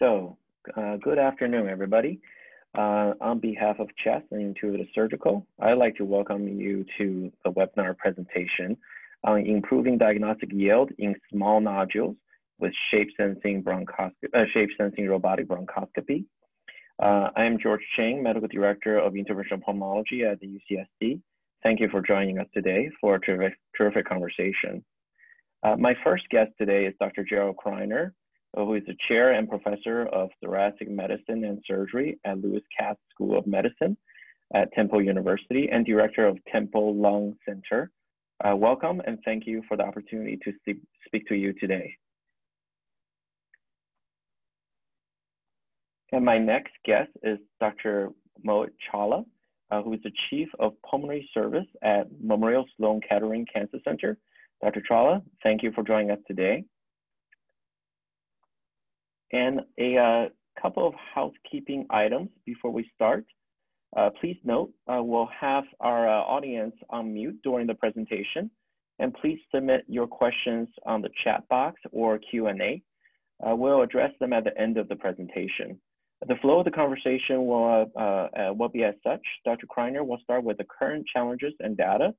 So, uh, good afternoon, everybody. Uh, on behalf of CHEST and Intuitive Surgical, I'd like to welcome you to the webinar presentation on improving diagnostic yield in small nodules with shape-sensing uh, shape-sensing robotic bronchoscopy. Uh, I am George Cheng, Medical Director of Interventional Pulmonology at the UCSD. Thank you for joining us today for a terrific, terrific conversation. Uh, my first guest today is Dr. Gerard Criner, who is the chair and professor of thoracic medicine and surgery at Lewis Katz School of Medicine at Temple University and director of Temple Lung Center. Uh, welcome and thank you for the opportunity to speak, to you today. And my next guest is Dr. Mohit Chawla, uh, who is the Chief of Pulmonary Service at Memorial Sloan Kettering Cancer Center. Dr. Chawla, thank you for joining us today. And a uh, couple of housekeeping items before we start. Uh, please note, uh, we'll have our uh, audience on mute during the presentation, and please submit your questions on the chat box or Q&A. Uh, we'll address them at the end of the presentation. The flow of the conversation will, uh, will be as such. Dr. Criner will start with the current challenges and data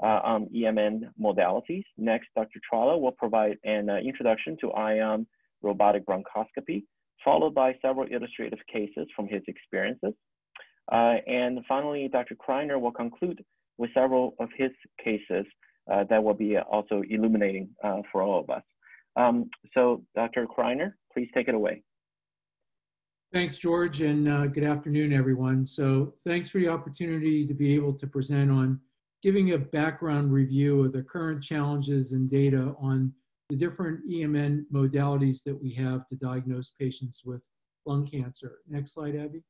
on EMN modalities. Next, Dr. Chawla will provide an introduction to ION robotic bronchoscopy, followed by several illustrative cases from his experiences. Uh, and finally, Dr. Criner will conclude with several of his cases uh, that will be also illuminating uh, for all of us. Um, so Dr. Criner, please take it away. Thanks, George, and uh, good afternoon, everyone. So thanks for the opportunity to be able to present on giving a background review of the current challenges and data on the different EMN modalities that we have to diagnose patients with lung cancer. Next slide, Abby.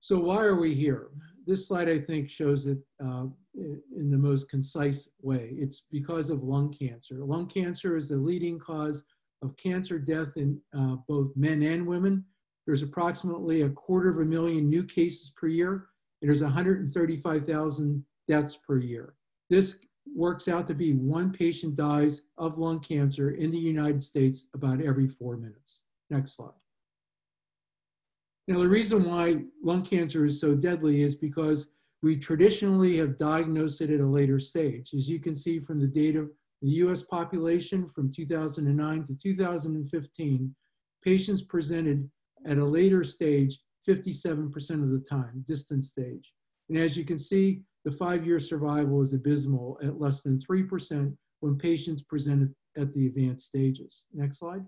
So why are we here? This slide, I think, shows it uh, in the most concise way. It's because of lung cancer. Lung cancer is the leading cause of cancer death in uh, both men and women. There's approximately a quarter of a million new cases per year, and there's 135,000 deaths per year. This works out to be one patient dies of lung cancer in the United States about every four minutes. Next slide. Now, the reason why lung cancer is so deadly is because we traditionally have diagnosed it at a later stage. As you can see from the data, the US population from 2009 to 2015, patients presented at a later stage 57% of the time, distant stage. And as you can see, the five-year survival is abysmal at less than 3% when patients present at the advanced stages. Next slide.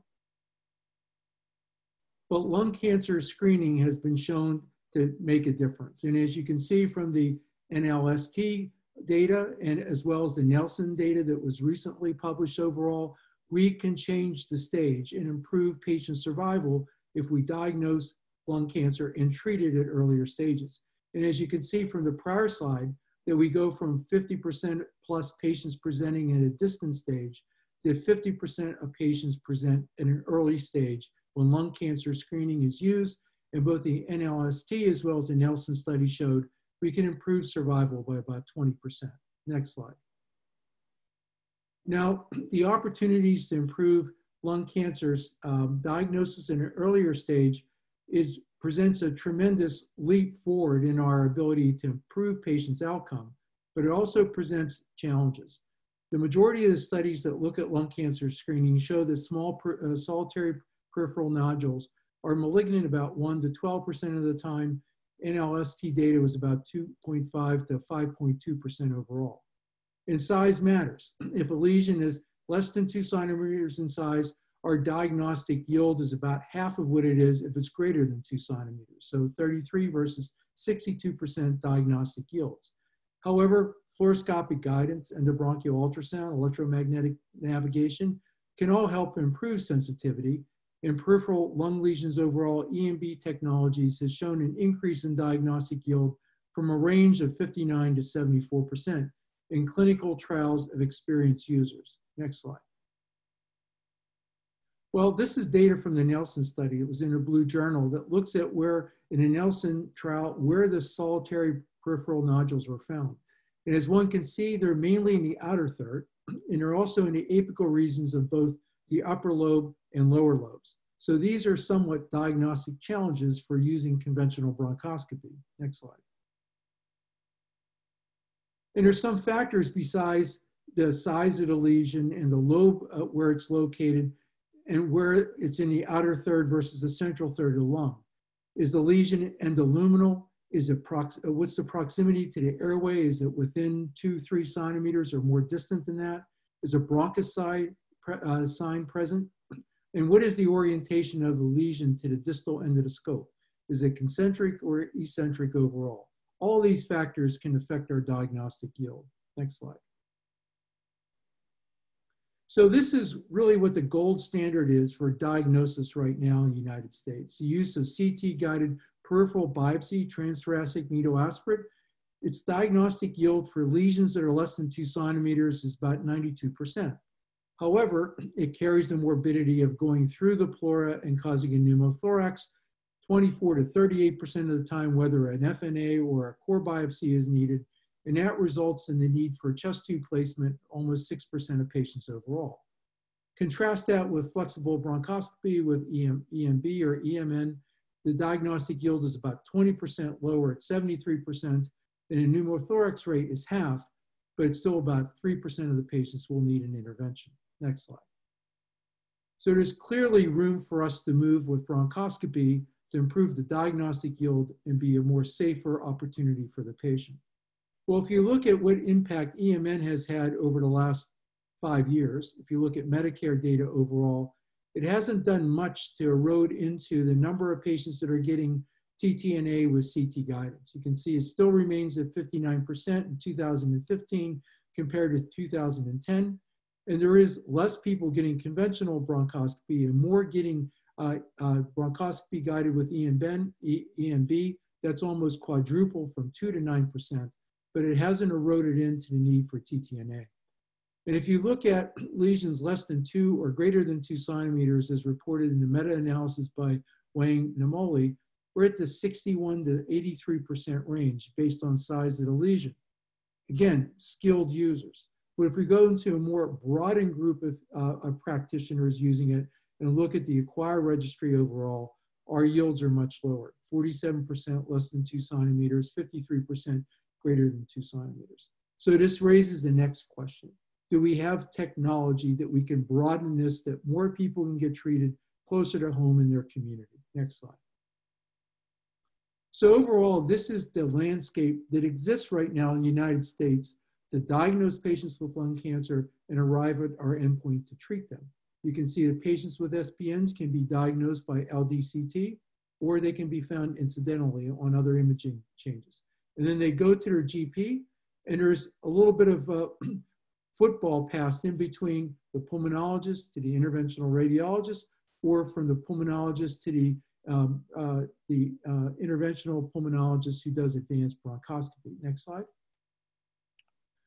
But lung cancer screening has been shown to make a difference. And as you can see from the NLST data and as well as the Nelson data that was recently published overall, we can change the stage and improve patient survival if we diagnose lung cancer and treat it at earlier stages. And as you can see from the prior slide, that we go from 50% plus patients presenting at a distant stage to 50% of patients present at an early stage when lung cancer screening is used. And both the NLST as well as the Nelson study showed we can improve survival by about 20%. Next slide. Now, the opportunities to improve lung cancer's um, diagnosis in an earlier stage is presents a tremendous leap forward in our ability to improve patients' outcome, but it also presents challenges. The majority of the studies that look at lung cancer screening show that small per, uh, solitary peripheral nodules are malignant about 1 to 12% of the time. NLST data was about 2.5 to 5.2% overall. And size matters. If a lesion is less than 2 centimeters in size, our diagnostic yield is about half of what it is if it's greater than two centimeters. So 33 versus 62% diagnostic yields. However, fluoroscopic guidance, endobronchial ultrasound, electromagnetic navigation can all help improve sensitivity. In peripheral lung lesions overall, EMB technologies has shown an increase in diagnostic yield from a range of 59 to 74% in clinical trials of experienced users. Next slide. Well, this is data from the Nelson study. It was in a blue journal that looks at where, in a Nelson trial, where the solitary peripheral nodules were found. And as one can see, they're mainly in the outer third, and they're also in the apical regions of both the upper lobe and lower lobes. So these are somewhat diagnostic challenges for using conventional bronchoscopy. Next slide. And there's some factors besides the size of the lesion and the lobe uh, where it's located and where it's in the outer third versus the central third of the lung. Is the lesion endoluminal? Is it prox uh, what's the proximity to the airway? Is it within two, three centimeters or more distant than that? Is a bronchosign uh, sign present? And what is the orientation of the lesion to the distal end of the scope? Is it concentric or eccentric overall? All these factors can affect our diagnostic yield. Next slide. So this is really what the gold standard is for diagnosis right now in the United States. The use of CT-guided peripheral biopsy, transthoracic needle aspirate. Its diagnostic yield for lesions that are less than two centimeters is about 92%. However, it carries the morbidity of going through the pleura and causing a pneumothorax 24 to 38% of the time, whether an FNA or a core biopsy is needed, and that results in the need for chest tube placement almost 6% of patients overall. Contrast that with flexible bronchoscopy with EM, EMB or EMN, the diagnostic yield is about 20% lower at 73%, and a pneumothorax rate is half, but it's still about 3% of the patients will need an intervention. Next slide. So there's clearly room for us to move with bronchoscopy to improve the diagnostic yield and be a more safer opportunity for the patient. Well, if you look at what impact EMN has had over the last five years, if you look at Medicare data overall, it hasn't done much to erode into the number of patients that are getting TTNA with CT guidance. You can see it still remains at 59% in 2015 compared to 2010. And there is less people getting conventional bronchoscopy and more getting uh, uh, bronchoscopy guided with EMB, EMB. That's almost quadruple from 2 to 9% but it hasn't eroded into the need for TTNA. And if you look at lesions less than two or greater than two centimeters, as reported in the meta-analysis by Wang Memoli, we're at the 61 to 83% range based on size of the lesion. Again, skilled users. But if we go into a more broadened group of, uh, of practitioners using it and look at the AQuIRE registry overall, our yields are much lower, 47% less than two centimeters, 53% greater than two centimeters. So this raises the next question. Do we have technology that we can broaden this, that more people can get treated closer to home in their community? Next slide. So overall, this is the landscape that exists right now in the United States to diagnose patients with lung cancer and arrive at our endpoint to treat them. You can see that patients with SPNs can be diagnosed by LDCT, or they can be found incidentally on other imaging changes and then they go to their GP, and there's a little bit of uh, football passed in between the pulmonologist to the interventional radiologist, or from the pulmonologist to the um, uh, the uh, interventional pulmonologist who does advanced bronchoscopy. Next slide.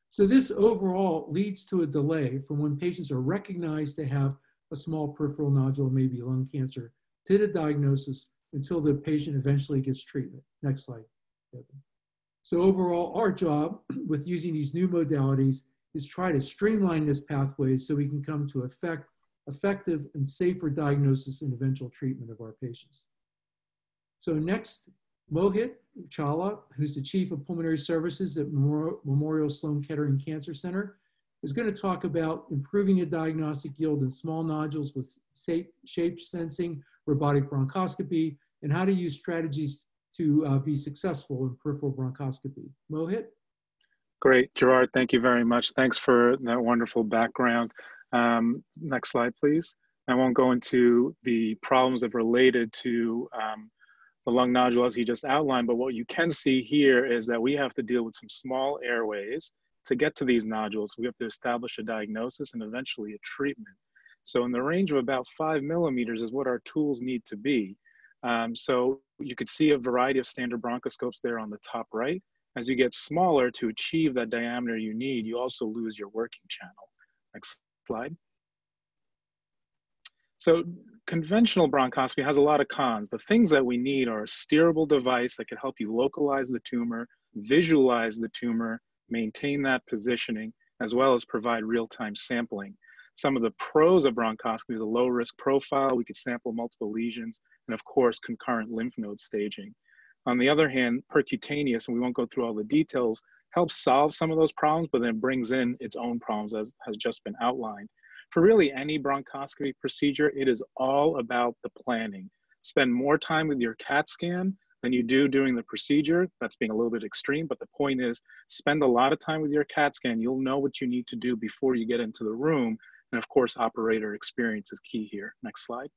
So this overall leads to a delay from when patients are recognized to have a small peripheral nodule, maybe lung cancer, to the diagnosis until the patient eventually gets treatment. Next slide. So overall, our job with using these new modalities is try to streamline this pathway so we can come to effect, effective and safer diagnosis and eventual treatment of our patients. So next, Mohit Chawla, who's the Chief of Pulmonary Services at Memorial Sloan Kettering Cancer Center, is going to talk about improving the diagnostic yield in small nodules with shape sensing, robotic bronchoscopy, and how to use strategies to uh, be successful in peripheral bronchoscopy. Mohit? Great, Gerard, thank you very much. Thanks for that wonderful background. Um, next slide, please. I won't go into the problems that related to um, the lung nodule as he just outlined, but what you can see here is that we have to deal with some small airways to get to these nodules. We have to establish a diagnosis and eventually a treatment. So in the range of about five millimeters is what our tools need to be. Um, so you could see a variety of standard bronchoscopes there on the top right. As you get smaller to achieve that diameter you need, you also lose your working channel. Next slide. So conventional bronchoscopy has a lot of cons. The things that we need are a steerable device that can help you localize the tumor, visualize the tumor, maintain that positioning, as well as provide real-time sampling. Some of the pros of bronchoscopy is a low risk profile. We could sample multiple lesions and of course, concurrent lymph node staging. On the other hand, percutaneous, and we won't go through all the details, helps solve some of those problems, but then brings in its own problems as has just been outlined. For really any bronchoscopy procedure, it is all about the planning. Spend more time with your CAT scan than you do doing the procedure. That's being a little bit extreme, but the point is spend a lot of time with your CAT scan. You'll know what you need to do before you get into the room. And of course, operator experience is key here. Next slide.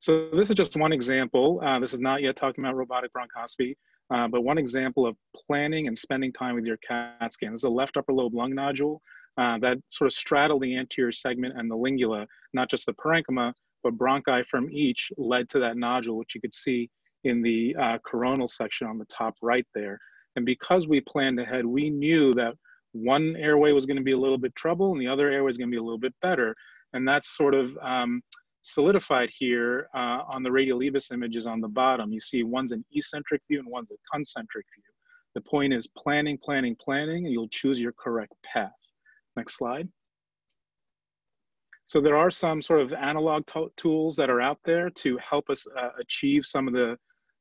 So this is just one example. Uh, this is not yet talking about robotic bronchoscopy, uh, but one example of planning and spending time with your CAT scan. This is a left upper lobe lung nodule uh, that sort of straddled the anterior segment and the lingula, not just the parenchyma, but bronchi from each led to that nodule, which you could see in the uh, coronal section on the top right there. And because we planned ahead, we knew that one airway was going to be a little bit trouble and the other airway is going to be a little bit better. And that's sort of um, solidified here uh, on the radial EBUS images on the bottom. You see one's an eccentric view and one's a concentric view. The point is planning, planning, planning, and you'll choose your correct path. Next slide. So there are some sort of analog tools that are out there to help us uh, achieve some of the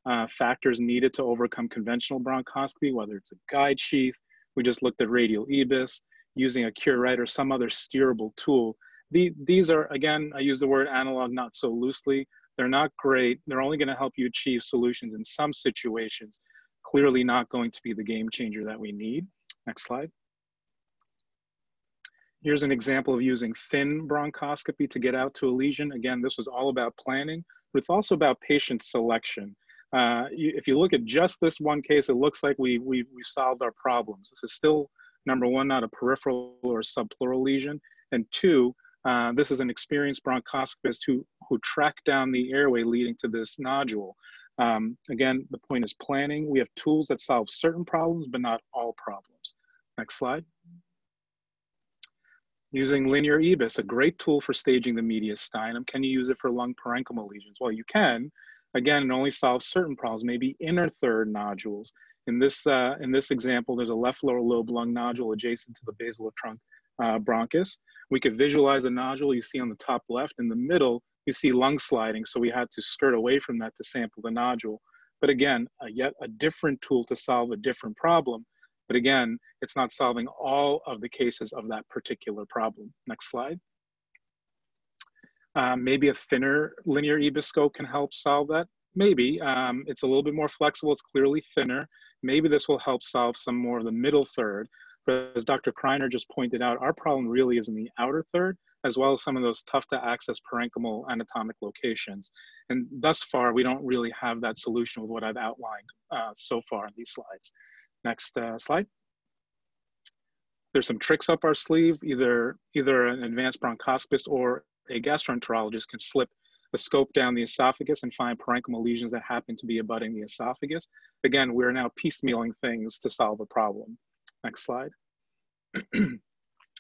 uh, factors needed to overcome conventional bronchoscopy, whether it's a guide sheath, we just looked at radial EBUS, using a curette or some other steerable tool. The, these are, again, I use the word analog not so loosely. They're not great. They're only gonna help you achieve solutions in some situations. Clearly not going to be the game changer that we need. Next slide. Here's an example of using thin bronchoscopy to get out to a lesion. Again, this was all about planning, but it's also about patient selection. Uh, you, if you look at just this one case, it looks like we, we, we solved our problems. This is still, number one, not a peripheral or subpleural lesion. And two, uh, this is an experienced bronchoscopist who, who tracked down the airway leading to this nodule. Um, again, the point is planning. We have tools that solve certain problems, but not all problems. Next slide using linear EBUS, a great tool for staging the mediastinum. Can you use it for lung parenchymal lesions? Well, you can. Again, it only solves certain problems, maybe inner third nodules. In this, uh, in this example, there's a left lower lobe lung nodule adjacent to the basal trunk uh, bronchus. We could visualize a nodule you see on the top left. In the middle, you see lung sliding, so we had to skirt away from that to sample the nodule. But again, uh, yet a different tool to solve a different problem. But again, it's not solving all of the cases of that particular problem. Next slide. Um, maybe a thinner linear EBUS scope can help solve that. Maybe. Um, it's a little bit more flexible. It's clearly thinner. Maybe this will help solve some more of the middle third. But as Dr. Criner just pointed out, our problem really is in the outer third, as well as some of those tough to access parenchymal anatomic locations. And thus far, we don't really have that solution with what I've outlined uh, so far in these slides. Next uh, slide. There's some tricks up our sleeve. Either, either an advanced bronchoscopist or a gastroenterologist can slip a scope down the esophagus and find parenchymal lesions that happen to be abutting the esophagus. Again, we're now piecemealing things to solve a problem. Next slide. and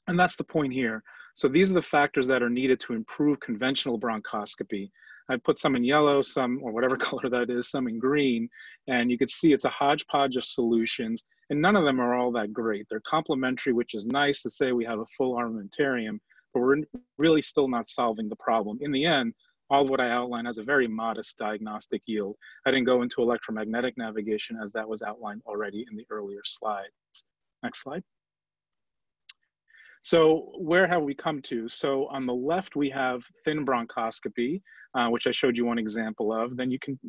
that's the point here. So these are the factors that are needed to improve conventional bronchoscopy. I put some in yellow, some or whatever color that is, some in green, and you can see it's a hodgepodge of solutions, and none of them are all that great. They're complementary, which is nice to say we have a full armamentarium, but we're really still not solving the problem. In the end, all of what I outlined has a very modest diagnostic yield. I didn't go into electromagnetic navigation as that was outlined already in the earlier slides. Next slide. So where have we come to? So on the left, we have thin bronchoscopy, uh, which I showed you one example of. Then you can,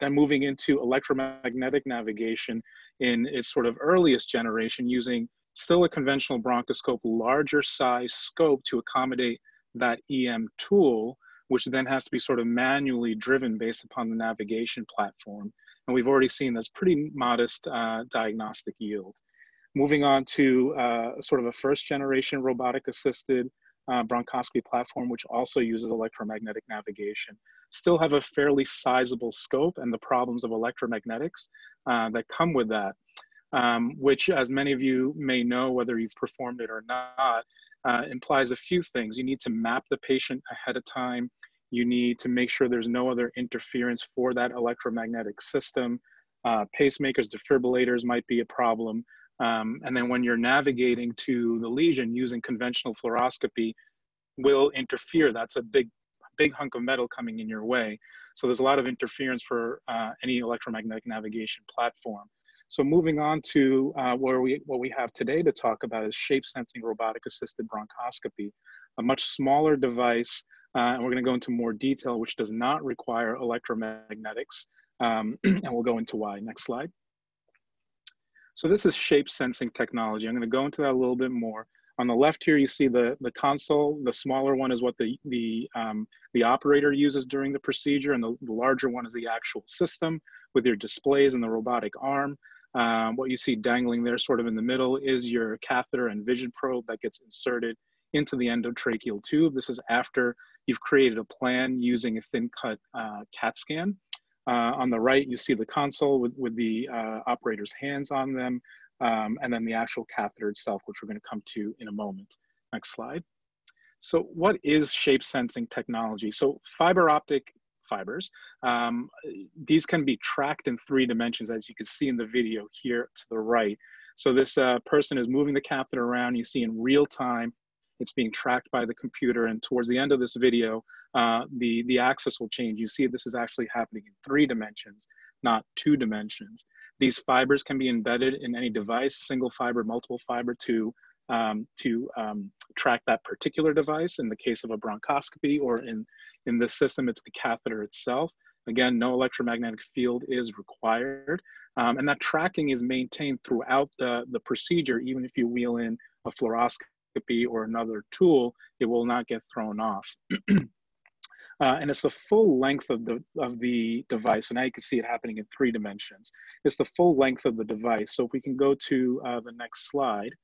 then moving into electromagnetic navigation in its sort of earliest generation using still a conventional bronchoscope, larger size scope to accommodate that EM tool, which then has to be sort of manually driven based upon the navigation platform. And we've already seen this pretty modest uh, diagnostic yield. Moving on to uh, sort of a first generation robotic assisted uh, bronchoscopy platform, which also uses electromagnetic navigation. Still have a fairly sizable scope and the problems of electromagnetics uh, that come with that um, which, as many of you may know, whether you've performed it or not, uh, implies a few things. You need to map the patient ahead of time. You need to make sure there's no other interference for that electromagnetic system. Uh, pacemakers, defibrillators might be a problem. Um, and then when you're navigating to the lesion using conventional fluoroscopy will interfere. That's a big, big hunk of metal coming in your way. So there's a lot of interference for uh, any electromagnetic navigation platform. So moving on to uh, where we, what we have today to talk about is shape sensing robotic assisted bronchoscopy, a much smaller device, uh, and we're gonna go into more detail, which does not require electromagnetics, um, and we'll go into why. Next slide. So this is shape sensing technology. I'm gonna go into that a little bit more. On the left here, you see the, the console. The smaller one is what the, the, um, the operator uses during the procedure, and the, the larger one is the actual system with your displays and the robotic arm. Um, what you see dangling there sort of in the middle is your catheter and vision probe that gets inserted into the endotracheal tube. This is after you've created a plan using a thin cut uh, CAT scan. Uh, on the right, you see the console with, with the uh, operator's hands on them, um, and then the actual catheter itself, which we're gonna come to in a moment. Next slide. So what is shape sensing technology? So fiber optic fibers. Um, these can be tracked in three dimensions, as you can see in the video here to the right. So this uh, person is moving the catheter around. You see in real time, it's being tracked by the computer. And towards the end of this video, uh, the, the axis will change. You see this is actually happening in three dimensions, not two dimensions. These fibers can be embedded in any device, single fiber, multiple fiber to um, to um, track that particular device in the case of a bronchoscopy or in, in this system, it's the catheter itself. Again, no electromagnetic field is required. Um, and that tracking is maintained throughout the, the procedure, even if you wheel in a fluoroscopy or another tool, it will not get thrown off. uh, and it's the full length of the, of the device. So now you can see it happening in three dimensions. It's the full length of the device. So if we can go to uh, the next slide.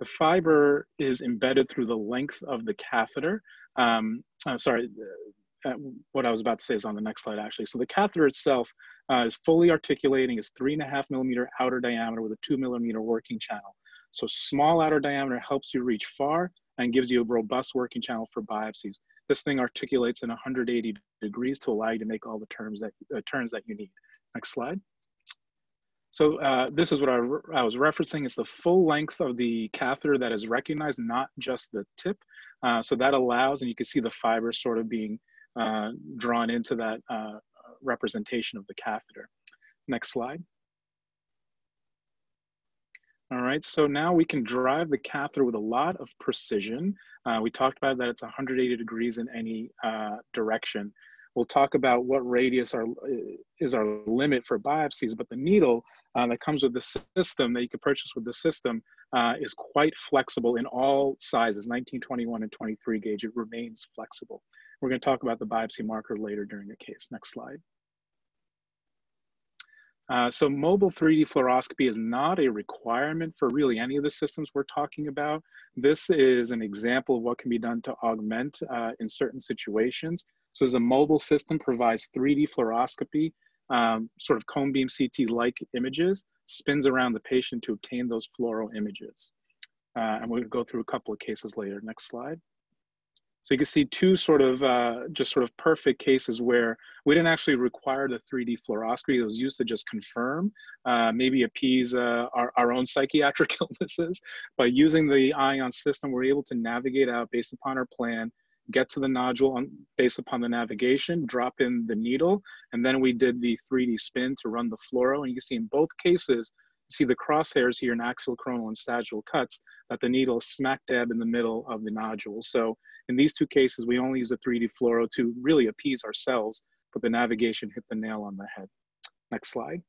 The fiber is embedded through the length of the catheter. Um, uh, sorry, uh, what I was about to say is on the next slide actually. So the catheter itself uh, is fully articulating, is three and a half millimeter outer diameter with a two millimeter working channel. So small outer diameter helps you reach far and gives you a robust working channel for biopsies. This thing articulates in 180 degrees to allow you to make all the terms that, uh, turns that you need. Next slide. So uh, this is what I, I, was referencing. It's the full length of the catheter that is recognized, not just the tip. Uh, so that allows, and you can see the fiber sort of being uh, drawn into that uh, representation of the catheter. Next slide. All right, so now we can drive the catheter with a lot of precision. Uh, we talked about that it's 180 degrees in any uh, direction. We'll talk about what radius are, is our limit for biopsies, but the needle uh, that comes with the system that you can purchase with the system uh, is quite flexible in all sizes, 19, 21, and 23 gauge. It remains flexible. We're going to talk about the biopsy marker later during the case. Next slide. Uh, so mobile 3D fluoroscopy is not a requirement for really any of the systems we're talking about. This is an example of what can be done to augment uh, in certain situations. So as a mobile system provides 3D fluoroscopy um, sort of cone beam CT-like images, spins around the patient to obtain those fluoro images. Uh, and we'll go through a couple of cases later. Next slide. So you can see two sort of uh, just sort of perfect cases where we didn't actually require the 3D fluoroscopy. It was used to just confirm, uh, maybe appease uh, our, our own psychiatric illnesses. But using the Ion system, we're able to navigate out based upon our plan get to the nodule on, based upon the navigation, drop in the needle, and then we did the 3D spin to run the fluoro. And you can see in both cases, see the crosshairs here in axial coronal and sagittal cuts, that the needle is smack dab in the middle of the nodule. So in these two cases, we only use a 3D fluoro to really appease ourselves, but the navigation hit the nail on the head. Next slide.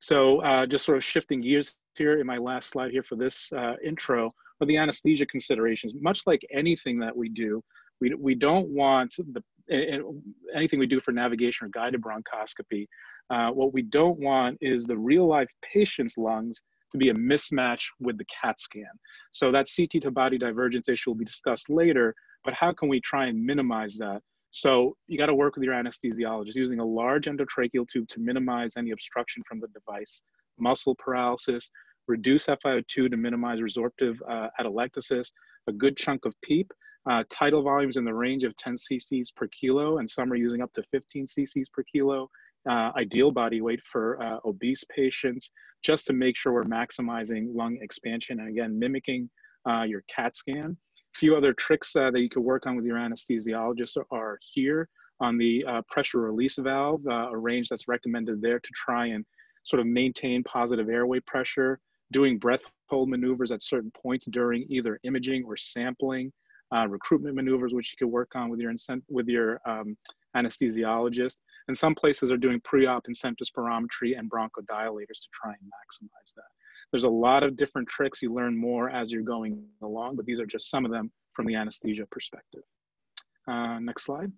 So uh, just sort of shifting gears here in my last slide here for this uh, intro, but the anesthesia considerations, much like anything that we do, we, we don't want the, anything we do for navigation or guided bronchoscopy. Uh, what we don't want is the real life patient's lungs to be a mismatch with the CAT scan. So that CT to body divergence issue will be discussed later, but how can we try and minimize that? So you got to work with your anesthesiologist using a large endotracheal tube to minimize any obstruction from the device, muscle paralysis, reduce FiO2 to minimize resorptive uh, atelectasis, a good chunk of PEEP, uh, tidal volumes in the range of 10 cc's per kilo, and some are using up to 15 cc's per kilo, uh, ideal body weight for uh, obese patients, just to make sure we're maximizing lung expansion and again, mimicking uh, your CAT scan. A few other tricks uh, that you could work on with your anesthesiologist are here on the uh, pressure release valve, a range that's recommended there to try and sort of maintain positive airway pressure, doing breath hold maneuvers at certain points during either imaging or sampling, uh, recruitment maneuvers, which you could work on with your, with your um, anesthesiologist. And some places are doing pre-op incentive spirometry and bronchodilators to try and maximize that. There's a lot of different tricks. You learn more as you're going along, but these are just some of them from the anesthesia perspective. Uh, next slide.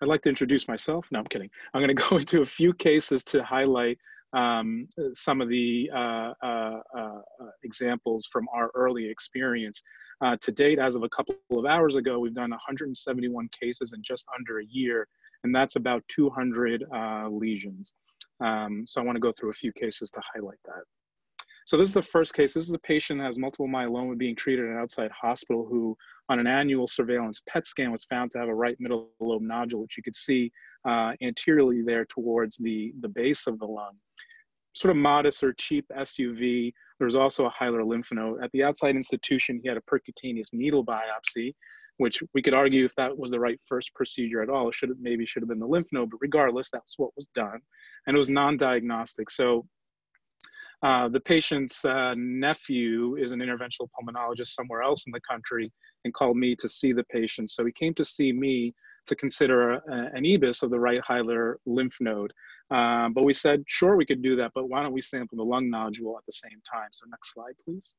I'd like to introduce myself. No, I'm kidding. I'm going to go into a few cases to highlight um, some of the uh, uh, uh, examples from our early experience. Uh, to date, as of a couple of hours ago, we've done 171 cases in just under a year, and that's about 200 uh, lesions. Um, so I want to go through a few cases to highlight that. So this is the first case. This is a patient that has multiple myeloma being treated at an outside hospital who, on an annual surveillance PET scan, was found to have a right middle lobe nodule, which you could see uh, anteriorly there towards the, the base of the lung. Sort of modest or cheap SUV. There was also a hilar lymph node. At the outside institution, he had a percutaneous needle biopsy, which we could argue if that was the right first procedure at all, it should have, maybe should have been the lymph node, but regardless, that's what was done. And it was non-diagnostic. So uh, the patient's uh, nephew is an interventional pulmonologist somewhere else in the country and called me to see the patient. So he came to see me to consider a, an EBUS of the right hilar lymph node. Um, but we said, sure, we could do that, but why don't we sample the lung nodule at the same time? So next slide, please.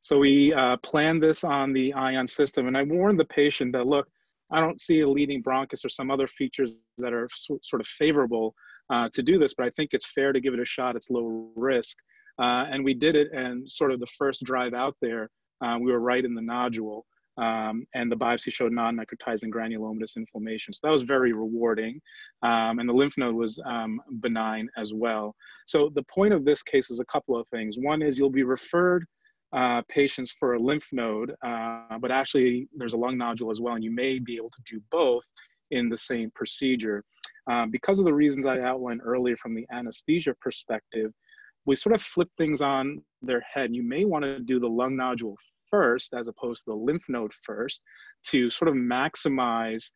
So we uh, planned this on the Ion system, and I warned the patient that, look, I don't see a leading bronchus or some other features that are sort of favorable uh, to do this, but I think it's fair to give it a shot. It's low risk. Uh, and we did it, and sort of the first drive out there, uh, we were right in the nodule, um, and the biopsy showed non-necrotizing granulomatous inflammation. So that was very rewarding, um, and the lymph node was um, benign as well. So the point of this case is a couple of things. One is you'll be referred uh, patients for a lymph node, uh, but actually there's a lung nodule as well, and you may be able to do both in the same procedure. Um, because of the reasons I outlined earlier from the anesthesia perspective, we sort of flip things on their head. You may want to do the lung nodule first as opposed to the lymph node first to sort of maximize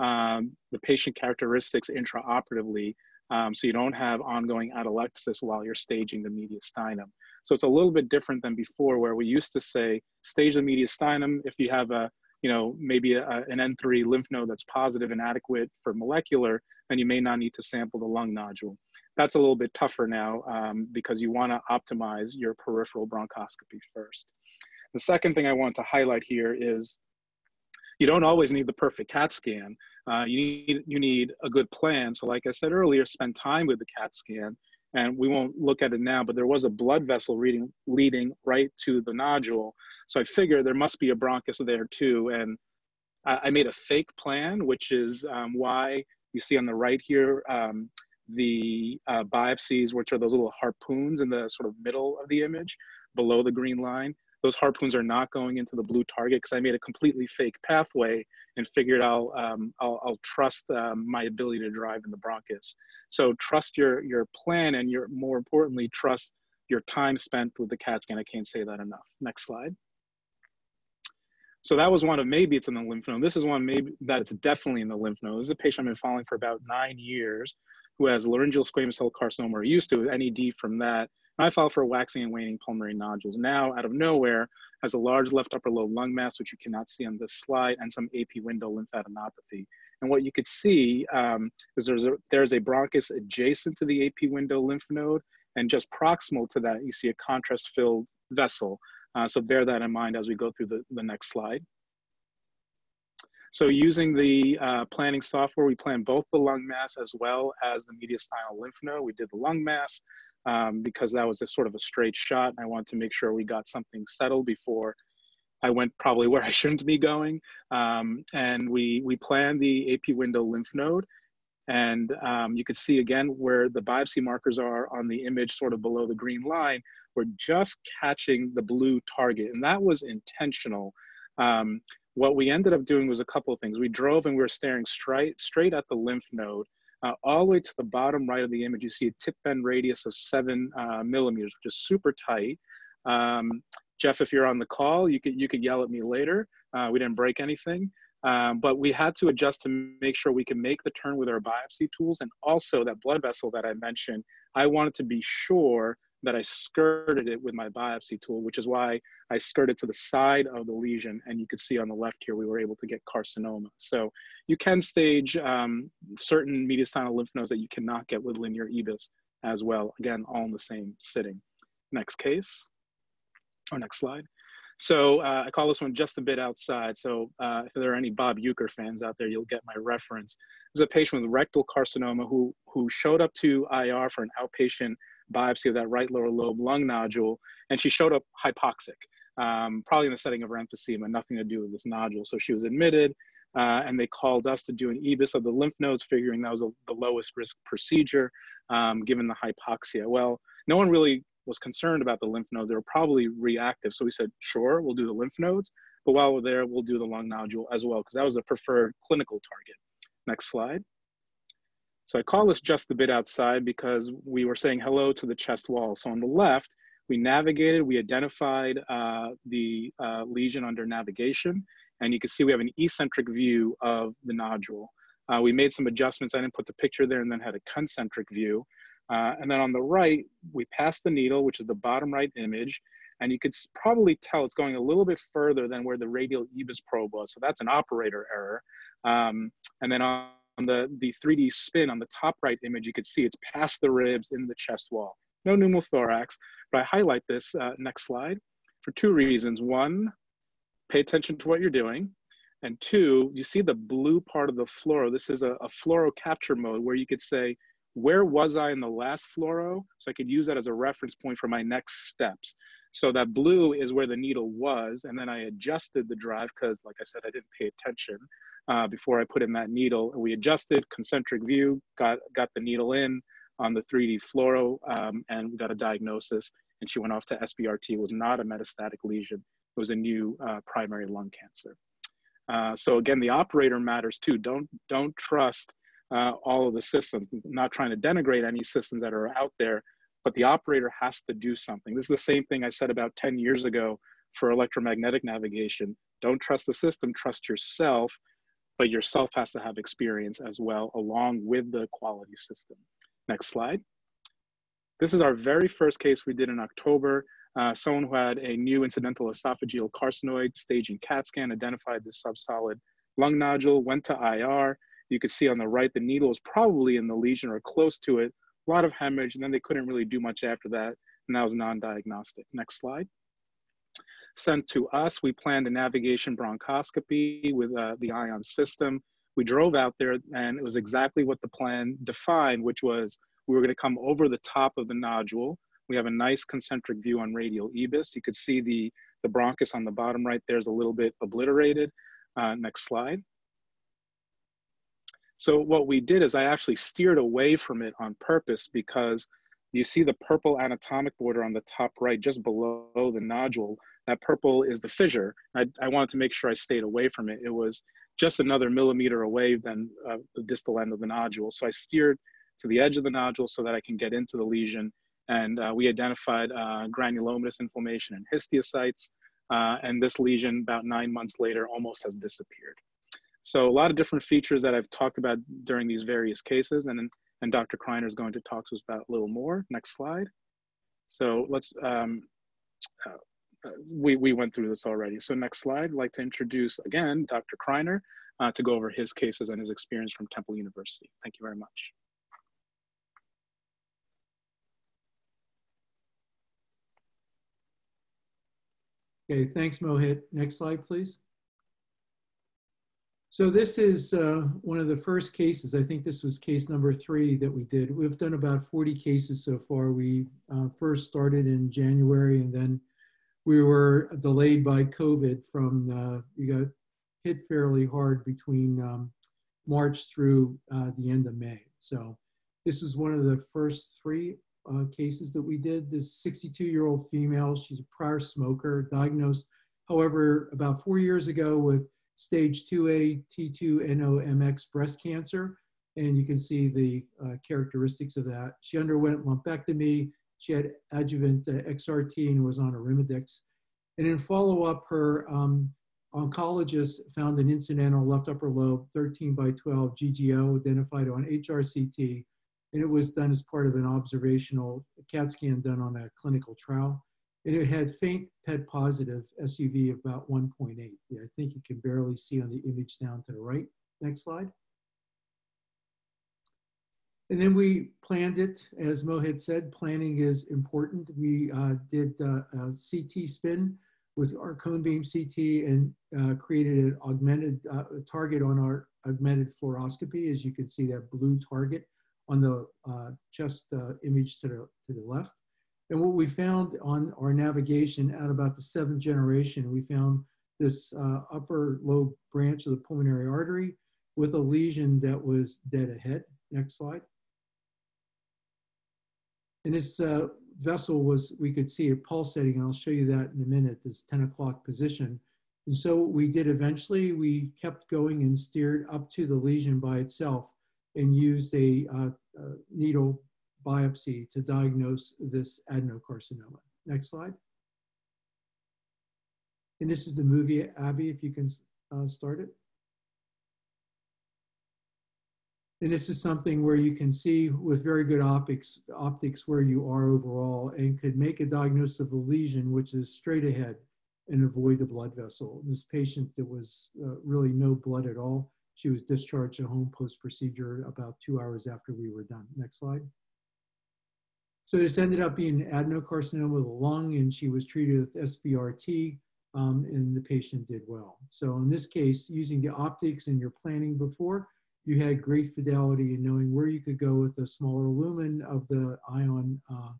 um, the patient characteristics intraoperatively um, so you don't have ongoing atelectasis while you're staging the mediastinum. So it's a little bit different than before where we used to say stage the mediastinum if you have a you know, maybe a, an N3 lymph node that's positive and adequate for molecular, then you may not need to sample the lung nodule. That's a little bit tougher now um, because you want to optimize your peripheral bronchoscopy first. The second thing I want to highlight here is you don't always need the perfect CAT scan. Uh, you need you need a good plan. So, like I said earlier, spend time with the CAT scan. And we won't look at it now, but there was a blood vessel reading, leading right to the nodule. So I figured there must be a bronchus there too. And I, I made a fake plan, which is um, why you see on the right here um, the uh, biopsies, which are those little harpoons in the sort of middle of the image below the green line. Those harpoons are not going into the blue target because I made a completely fake pathway and figured I'll, um, I'll, I'll, trust um, my ability to drive in the bronchus. So trust your, your plan and your, more importantly, trust your time spent with the CAT scan. I can't say that enough. Next slide. So that was one of maybe it's in the lymph node. This is one maybe that it's definitely in the lymph node. This is a patient I've been following for about nine years who has laryngeal squamous cell carcinoma or used to NED from that. I followed for waxing and waning pulmonary nodules. Now, out of nowhere, has a large left upper lobe lung mass, which you cannot see on this slide, and some AP window lymphadenopathy. And what you could see um, is there's a, there's a bronchus adjacent to the AP window lymph node, and just proximal to that, you see a contrast-filled vessel. Uh, so bear that in mind as we go through the, the next slide. So using the uh, planning software, we planned both the lung mass as well as the mediastinal lymph node. We did the lung mass um, because that was a sort of a straight shot. I wanted to make sure we got something settled before I went probably where I shouldn't be going. Um, and we, we planned the AP window lymph node. And um, you could see again where the biopsy markers are on the image sort of below the green line we're just catching the blue target. And that was intentional Um, what we ended up doing was a couple of things. We drove and we were staring straight, straight at the lymph node. Uh, all the way to the bottom right of the image, you see a tip bend radius of seven uh, millimeters, which is super tight. Um, Jeff, if you're on the call, you could, you could yell at me later. Uh, we didn't break anything. Um, but we had to adjust to make sure we can make the turn with our biopsy tools. And also that blood vessel that I mentioned, I wanted to be sure that I skirted it with my biopsy tool, which is why I skirted to the side of the lesion. And you could see on the left here, we were able to get carcinoma. So you can stage um, certain mediastinal lymph nodes that you cannot get with linear EBUS as well. Again, all in the same sitting. Next case, or next slide. So uh, I call this one just a bit outside. So uh, if there are any Bob Uecker fans out there, you'll get my reference. This is a patient with rectal carcinoma who, who showed up to IR for an outpatient biopsy of that right lower lobe lung nodule, and she showed up hypoxic, um, probably in the setting of her emphysema, nothing to do with this nodule. So she was admitted, uh, and they called us to do an EBUS of the lymph nodes, figuring that was a, the lowest risk procedure um, given the hypoxia. Well, no one really was concerned about the lymph nodes. They were probably reactive. So we said, sure, we'll do the lymph nodes, but while we're there, we'll do the lung nodule as well, because that was the preferred clinical target. Next slide. So I call this just a bit outside because we were saying hello to the chest wall. So on the left, we navigated, we identified uh, the uh, lesion under navigation, and you can see we have an eccentric view of the nodule. Uh, we made some adjustments. I didn't put the picture there and then had a concentric view. Uh, and then on the right, we passed the needle, which is the bottom right image, and you could probably tell it's going a little bit further than where the radial EBUS probe was. So that's an operator error. Um, and then on on the, the 3D spin on the top right image, you could see it's past the ribs in the chest wall. No pneumothorax, but I highlight this uh, next slide for two reasons. One, pay attention to what you're doing. And two, you see the blue part of the fluoro. This is a, a fluoro capture mode where you could say, where was I in the last fluoro? So I could use that as a reference point for my next steps. So that blue is where the needle was. And then I adjusted the drive because like I said, I didn't pay attention uh, before I put in that needle. We adjusted concentric view, got, got the needle in on the 3D fluoro, um, and we got a diagnosis. And she went off to SBRT. It was not a metastatic lesion. It was a new uh, primary lung cancer. Uh, so again, the operator matters too. Don't, don't trust uh, all of the systems. I'm not trying to denigrate any systems that are out there, but the operator has to do something. This is the same thing I said about 10 years ago for electromagnetic navigation. Don't trust the system, trust yourself but yourself has to have experience as well along with the quality system. Next slide. This is our very first case we did in October. Uh, someone who had a new incidental esophageal carcinoid staging CAT scan identified this subsolid lung nodule, went to IR. You can see on the right, the needle is probably in the lesion or close to it. A lot of hemorrhage, and then they couldn't really do much after that, and that was non-diagnostic. Next slide sent to us. We planned a navigation bronchoscopy with uh, the Ion system. We drove out there and it was exactly what the plan defined, which was we were gonna come over the top of the nodule. We have a nice concentric view on radial EBUS. You could see the, the bronchus on the bottom right there's a little bit obliterated. Uh, next slide. So what we did is I actually steered away from it on purpose because you see the purple anatomic border on the top right, just below the nodule. That purple is the fissure. I, I wanted to make sure I stayed away from it. It was just another millimeter away than uh, the distal end of the nodule. So I steered to the edge of the nodule so that I can get into the lesion. And uh, we identified uh, granulomatous inflammation and histiocytes. Uh, and this lesion, about nine months later, almost has disappeared. So a lot of different features that I've talked about during these various cases. And, and Dr. Criner is going to talk to us about a little more. Next slide. So let's, um, uh, we, we went through this already. So next slide, I'd like to introduce again, Dr. Criner uh, to go over his cases and his experience from Temple University. Thank you very much. Okay, thanks Mohit. Next slide, please. So this is uh, one of the first cases. I think this was case number three that we did. We've done about 40 cases so far. We uh, first started in January and then we were delayed by COVID from, uh, we got hit fairly hard between um, March through uh, the end of May. So this is one of the first three uh, cases that we did. This 62 year old female, she's a prior smoker, diagnosed However, about four years ago with stage 2A T2NOMX breast cancer, and you can see the uh, characteristics of that. She underwent lumpectomy, she had adjuvant uh, XRT and was on Arimidex. And in follow-up, her um, oncologist found an incidental left upper lobe 13 by 12 GGO identified on HRCT, and it was done as part of an observational CAT scan done on a clinical trial. And it had faint PET positive SUV of about 1.8. Yeah, I think you can barely see on the image down to the right. Next slide. And then we planned it, as Mo had said, planning is important. We uh, did uh, a CT spin with our cone beam CT and uh, created an augmented uh, target on our augmented fluoroscopy. As you can see that blue target on the uh, chest uh, image to the, to the left. And what we found on our navigation at about the seventh generation, we found this uh, upper lobe branch of the pulmonary artery with a lesion that was dead ahead. Next slide. And this uh, vessel was, we could see it pulsating, and I'll show you that in a minute, this 10 o'clock position. And so what we did eventually, we kept going and steered up to the lesion by itself and used a, uh, a needle biopsy to diagnose this adenocarcinoma. Next slide. And this is the movie, Abby, if you can uh, start it. And this is something where you can see with very good optics, optics where you are overall and could make a diagnosis of the lesion, which is straight ahead and avoid the blood vessel. This patient, there was uh, really no blood at all. She was discharged at home post-procedure about two hours after we were done. Next slide. So this ended up being adenocarcinoma of the lung, and she was treated with SBRT, um, and the patient did well. So in this case, using the optics and your planning before, you had great fidelity in knowing where you could go with a smaller lumen of the Ion uh,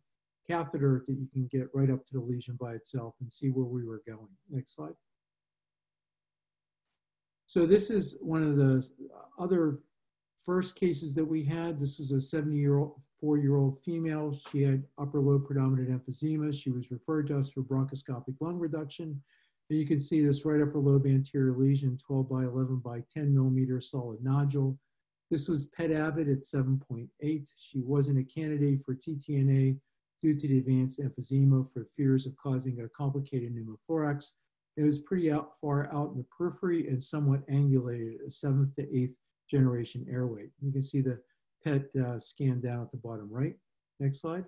catheter that you can get right up to the lesion by itself and see where we were going. Next slide. So this is one of the other first cases that we had. This was a 70-year-old, four-year-old female. She had upper lobe predominant emphysema. She was referred to us for bronchoscopic lung reduction. And you can see this right upper lobe anterior lesion, 12 by 11 by 10 millimeter solid nodule. This was PET avid at 7.8. She wasn't a candidate for TTNA due to the advanced emphysema for fears of causing a complicated pneumothorax. It was pretty out, far out in the periphery and somewhat angulated, a seventh to eighth generation airway. You can see the PET uh, scan down at the bottom right. Next slide.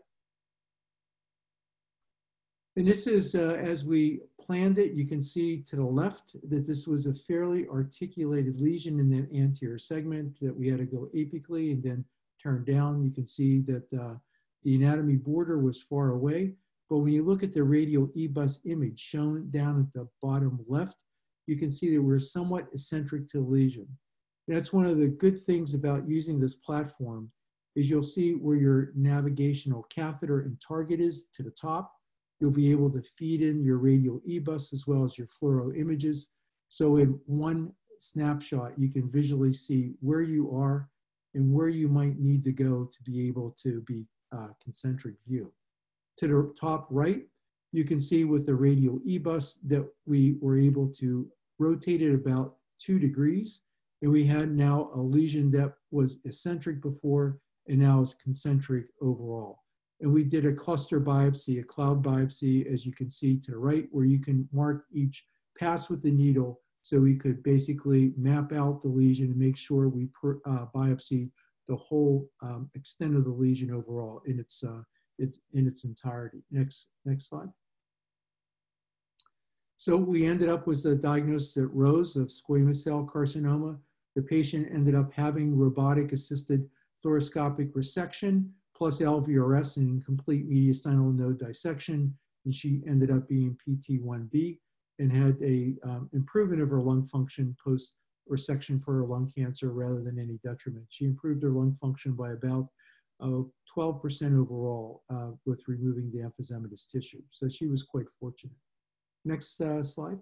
And this is, uh, as we planned it, you can see to the left that this was a fairly articulated lesion in that anterior segment that we had to go apically and then turn down. You can see that uh, the anatomy border was far away. But when you look at the radial EBUS image shown down at the bottom left, you can see that we're somewhat eccentric to the lesion. That's one of the good things about using this platform is you'll see where your navigational catheter and target is to the top You'll be able to feed in your radial EBUS as well as your fluoro images. So in one snapshot, you can visually see where you are and where you might need to go to be able to be uh, concentric view. To the top right, you can see with the radial EBUS that we were able to rotate it about two degrees. And we had now a lesion that was eccentric before and now is concentric overall. And we did a cluster biopsy, a cloud biopsy, as you can see to the right, where you can mark each pass with the needle so we could basically map out the lesion and make sure we per, uh, biopsy the whole um, extent of the lesion overall in its, uh, its, in its entirety. Next, next slide. So we ended up with a diagnosis at ROSE of squamous cell carcinoma. The patient ended up having robotic assisted thoracoscopic resection plus LVRS and complete mediastinal node dissection. And she ended up being PT1B and had a um, improvement of her lung function post resection for her lung cancer rather than any detriment. She improved her lung function by about 12% uh, overall uh, with removing the emphysematous tissue. So she was quite fortunate. Next uh, slide.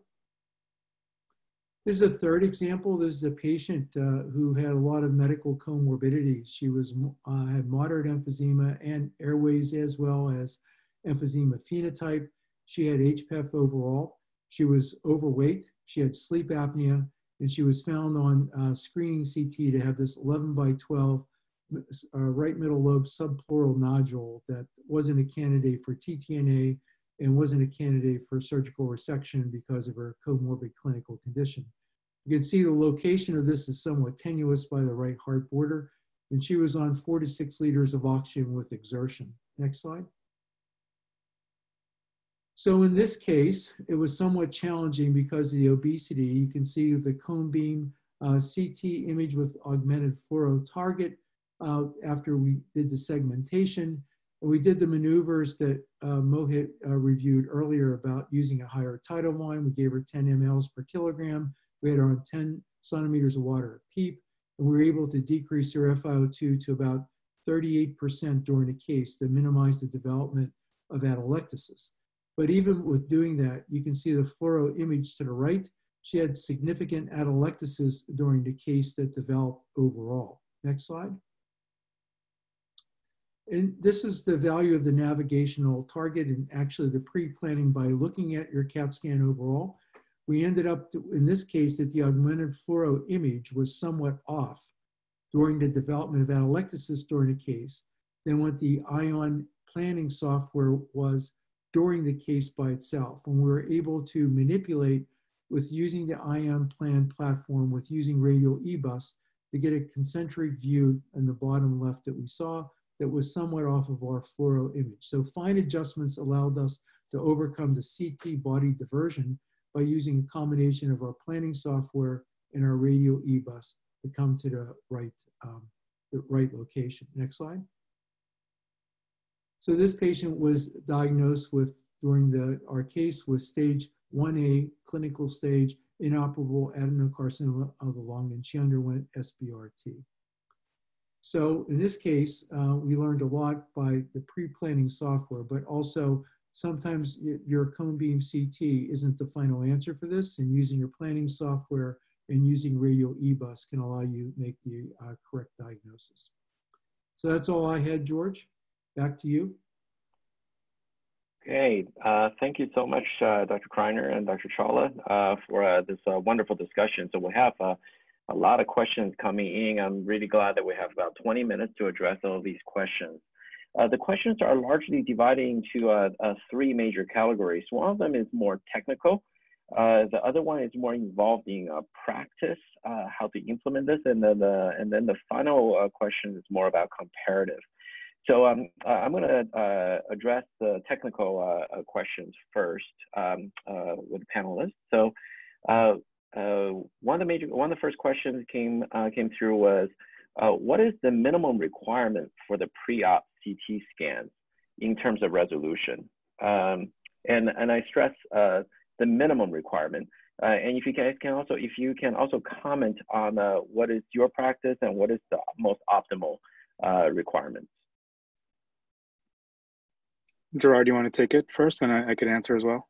This is a third example. This is a patient uh, who had a lot of medical comorbidities. She was uh, had moderate emphysema and airways as well as emphysema phenotype. She had HPEF overall. She was overweight, she had sleep apnea, and she was found on uh, screening CT to have this 11 by 12 uh, right middle lobe subpleural nodule that wasn't a candidate for TTNA and wasn't a candidate for surgical resection because of her comorbid clinical condition. You can see the location of this is somewhat tenuous by the right heart border, and she was on four to six liters of oxygen with exertion. Next slide. So in this case, it was somewhat challenging because of the obesity. You can see the cone beam uh, CT image with augmented fluoro target uh, after we did the segmentation. We did the maneuvers that uh, Mohit uh, reviewed earlier about using a higher tidal volume. We gave her 10 mLs per kilogram. We had her on 10 centimeters of water a PEEP, and we were able to decrease her FiO2 to about 38% during the case to minimize the development of atelectasis. But even with doing that, you can see the fluoro image to the right. She had significant atelectasis during the case that developed overall. Next slide. And this is the value of the navigational target and actually the pre-planning by looking at your CAT scan overall. We ended up, to, in this case, that the augmented fluoro image was somewhat off during the development of atelectasis during the case than what the ION planning software was during the case by itself. When we were able to manipulate with using the ION plan platform with using radial EBUS to get a concentric view in the bottom left that we saw that was somewhat off of our fluoro image. So fine adjustments allowed us to overcome the CT body diversion by using a combination of our planning software and our radial EBUS to come to the right, um, the right location. Next slide. So this patient was diagnosed with, during the, our case, with stage 1A clinical stage inoperable adenocarcinoma of the lung, and she underwent SBRT. So in this case, uh, we learned a lot by the pre-planning software, but also sometimes your cone beam CT isn't the final answer for this, and using your planning software and using radial EBUS can allow you make the uh, correct diagnosis. So that's all I had, George. Back to you. Okay, uh, thank you so much, uh, Dr. Criner and Dr. Chawla, uh, for uh, this uh, wonderful discussion. So we'll have a lot of questions coming in. I'm really glad that we have about 20 minutes to address all these questions. the questions are largely divided into three major categories. One of them is more technical. the other one is more involved in practice, how to implement this, and then the and then the final question is more about comparative. So um, uh, I'm going to uh, address the technical uh, uh questions first um, uh, with the panelists. So uh, one of the major, one of the first questions came uh, came through was, uh, what is the minimum requirement for the pre-op CT scans in terms of resolution? Um, and and I stress uh, the minimum requirement. and if you guys can also, if you can also comment on what is your practice and what is the most optimal requirements. Gerard, do you want to take it first and I, I could answer as well?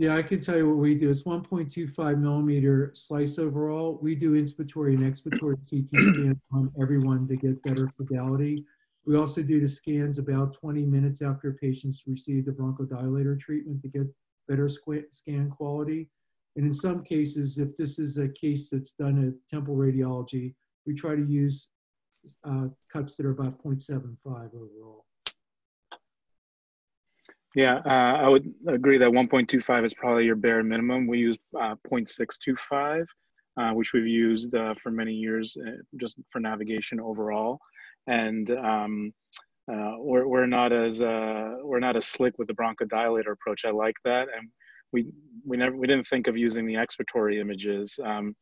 Yeah, I can tell you what we do. It's 1.25 millimeter slice overall. We do inspiratory and expiratory CT scans on everyone to get better fidelity. We also do the scans about 20 minutes after patients receive the bronchodilator treatment to get better scan quality. And in some cases, if this is a case that's done at Temple radiology, we try to use uh, cuts that are about 0.75 overall. Yeah, uh, I would agree that 1.25 is probably your bare minimum. We use uh, 0.625, uh, which we've used uh, for many years uh, just for navigation overall. And um, uh, we're, we're not as we're not as slick with the bronchodilator approach. I like that, and we we never we didn't think of using the expiratory images. Um,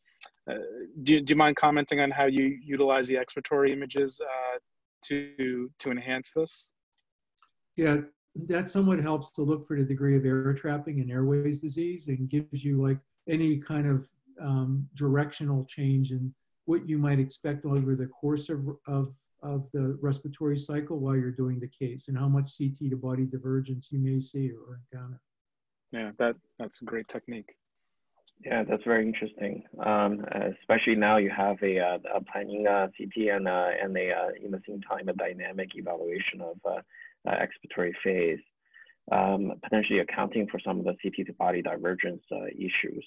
do, do you mind commenting on how you utilize the expiratory images to to enhance this? Yeah, that somewhat helps to look for the degree of air trapping and airways disease and gives you like any kind of um, directional change in what you might expect over the course of, of, of the respiratory cycle while you're doing the case and how much CT to body divergence you may see or encounter. Yeah, that, that's a great technique. Yeah, that's very interesting. Um, especially now you have a, uh, a planning uh, CT and, uh, and a, uh, in the same time, a dynamic evaluation of uh, expiratory phase. um, potentially accounting for some of the CT to body divergence uh, issues.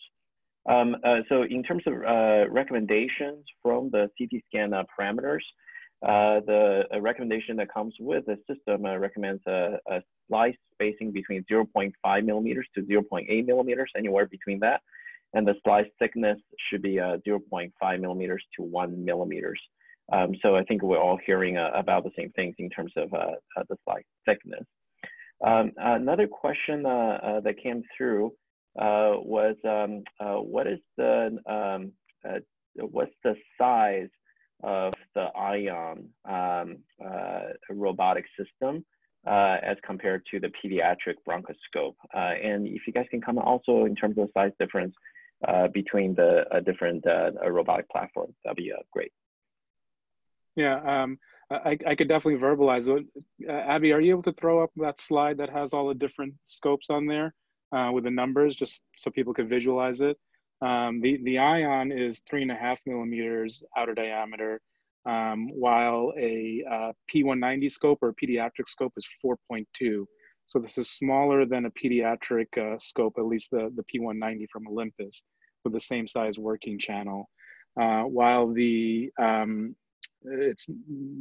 Um, uh, so in terms of uh, recommendations from the CT scan uh, parameters, the recommendation that comes with the system recommends a, a, slice spacing between 0.5 millimeters to 0.8 millimeters, anywhere between that. And the slice thickness should be 0.5 millimeters to one millimeters. Um, so I think we're all hearing about the same things in terms of the slice thickness. Um, another question that came through uh, was um, uh, what is the um, uh, what's the size of the Ion um, robotic system as compared to the pediatric bronchoscope? and if you guys can comment also in terms of size difference between the different robotic platforms, that'd be great. Yeah, um, I, I could definitely verbalize it. Uh, Abby, are you able to throw up that slide that has all the different scopes on there? uh, with the numbers just so people could visualize it. Um, the, the Ion is three and a half millimeters outer diameter, um, while a uh, P190 scope or pediatric scope is 4.2. So this is smaller than a pediatric uh, scope, at least the, the P190 from Olympus, with the same size working channel. Uh, while the, um, it's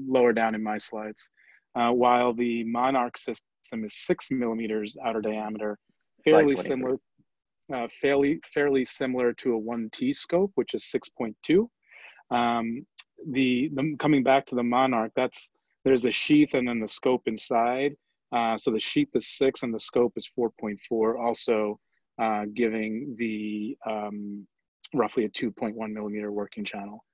lower down in my slides, uh, while the Monarch system is six millimeters outer diameter, fairly similar, uh, fairly fairly similar to a 1T scope, which is 6.2. Um, the, the coming back to the Monarch, that's there's a sheath and then the scope inside. Uh, so the sheath is six and the scope is 4.4, also uh, giving the um, roughly a 2.1 millimeter working channel.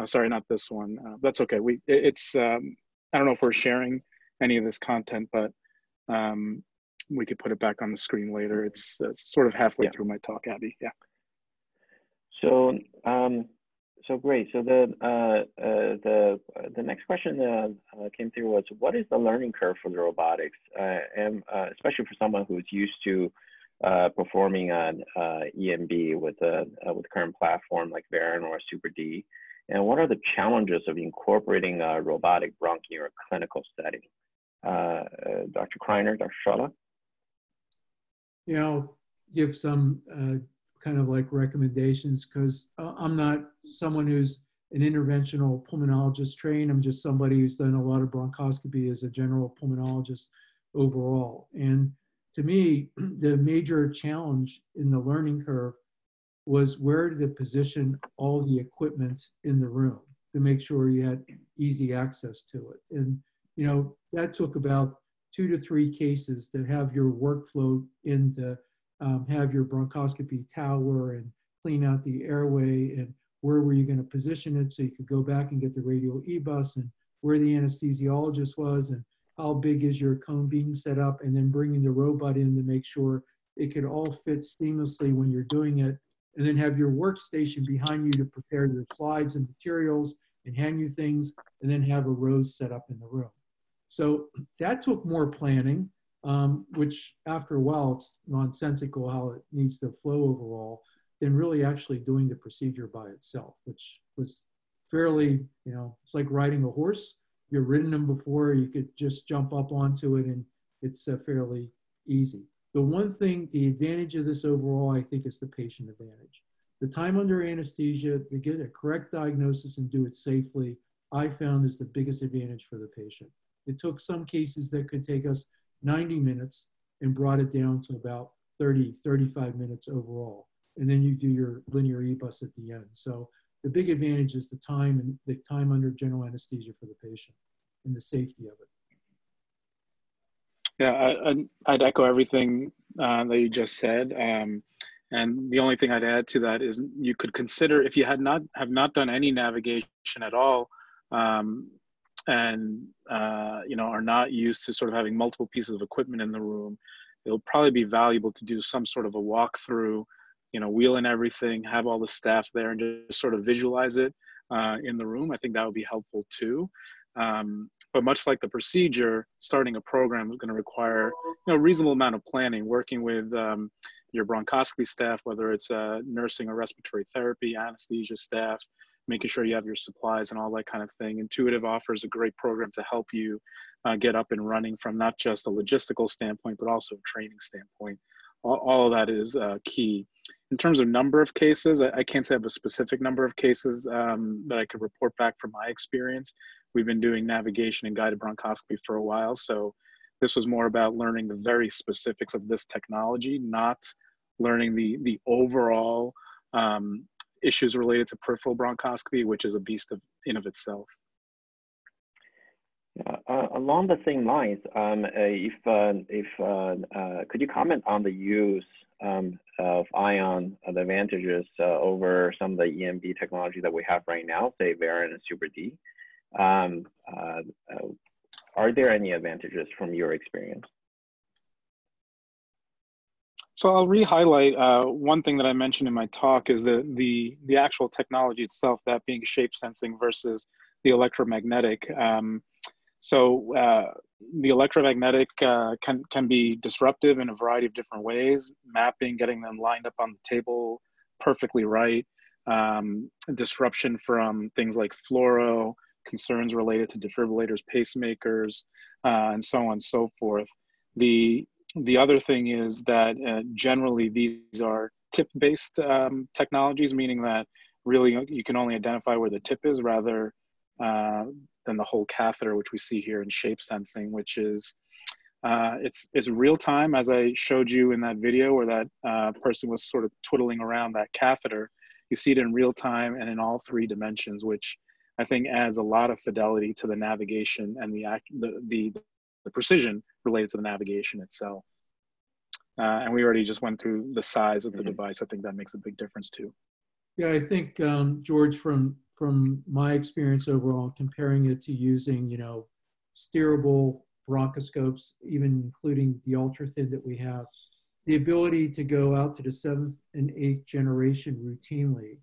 Uh, sorry, not this one. Uh, that's okay. We it, it's um, I don't know if we're sharing any of this content, but um, we could put it back on the screen later. It's uh, sort of halfway yeah. through my talk, Abby. Yeah. So, um, so great. So the uh, uh, the the next question that uh, came through was, what is the learning curve for the robotics, uh, and especially for someone who's used to performing on ENB with a with current platform like Veran or Super D, and what are the challenges of incorporating a robotic bronchi a clinical setting? Dr. Criner, Dr. Chawla? you know, give some uh, kind of like recommendations because uh, I'm not someone who's an interventional pulmonologist trained. I'm just somebody who's done a lot of bronchoscopy as a general pulmonologist overall. And to me, the major challenge in the learning curve was where to position all the equipment in the room to make sure you had easy access to it. And, you know, that took about two to three cases that have your workflow in to um, have your bronchoscopy tower and clean out the airway and where were you going to position it so you could go back and get the radial EBUS and where the anesthesiologist was and how big is your cone beam set up and then bringing the robot in to make sure it could all fit seamlessly when you're doing it and then have your workstation behind you to prepare your slides and materials and hand you things and then have a ROSE set up in the room. So that took more planning, um, which after a while it's nonsensical how it needs to flow overall, than really actually doing the procedure by itself, which was fairly, you know, it's like riding a horse. You've ridden them before, you could just jump up onto it and it's uh, fairly easy. The one thing, the advantage of this overall, I think, is the patient advantage. The time under anesthesia to get a correct diagnosis and do it safely, I found is the biggest advantage for the patient. It took some cases that could take us 90 minutes and brought it down to about 30, 35 minutes overall. And then you do your linear EBUS at the end. So the big advantage is the time and the time under general anesthesia for the patient and the safety of it. Yeah, I, would echo everything uh, that you just said. Um, and the only thing I'd add to that is you could consider if you had not have not done any navigation at all, um, and uh, you know are not used to sort of having multiple pieces of equipment in the room, it'll probably be valuable to do some sort of a walkthrough, you know, wheel in everything, have all the staff there, and just sort of visualize it uh, in the room. I think that would be helpful too. Um, but much like the procedure, starting a program is going to require you know reasonable amount of planning, working with um, your bronchoscopy staff, whether it's uh, nursing or respiratory therapy, anesthesia staff, making sure you have your supplies and all that kind of thing. Intuitive offers a great program to help you uh, get up and running from not just a logistical standpoint, but also a training standpoint. All, all of that is uh, key. In terms of number of cases, I, I, can't say I have a specific number of cases um, that I could report back from my experience. We've been doing navigation and guided bronchoscopy for a while, so this was more about learning the very specifics of this technology, not learning the the overall um, issues related to peripheral bronchoscopy, which is a beast of, in of itself. Uh, along the same lines, um, uh, if uh, if uh, uh, could you comment on the use um, of Ion, the advantages uh, over some of the ENB technology that we have right now, say Veran and Super D? Um, are there any advantages from your experience? So I'll re-highlight uh, one thing that I mentioned in my talk is the, the, the actual technology itself, that being shape sensing versus the electromagnetic. Um, so uh, the electromagnetic uh, can, can be disruptive in a variety of different ways, mapping, getting them lined up on the table perfectly right, um, disruption from things like fluoro, concerns related to defibrillators, pacemakers, uh, and so on and so forth. The the other thing is that uh, generally these are tip-based um, technologies, meaning that really you can only identify where the tip is rather uh, than the whole catheter, which we see here in shape sensing, which is uh, it's it's real time, as I showed you in that video where that uh, person was sort of twiddling around that catheter. You see it in real time and in all three dimensions, which I think adds a lot of fidelity to the navigation and the act, the, the the precision related to the navigation itself. Uh, and we already just went through the size of the mm-hmm. device. I think that makes a big difference too. Yeah, I think um, George, from from my experience overall, comparing it to using you know steerable bronchoscopes, even including the ultra thin that we have, the ability to go out to the seventh and eighth generation routinely,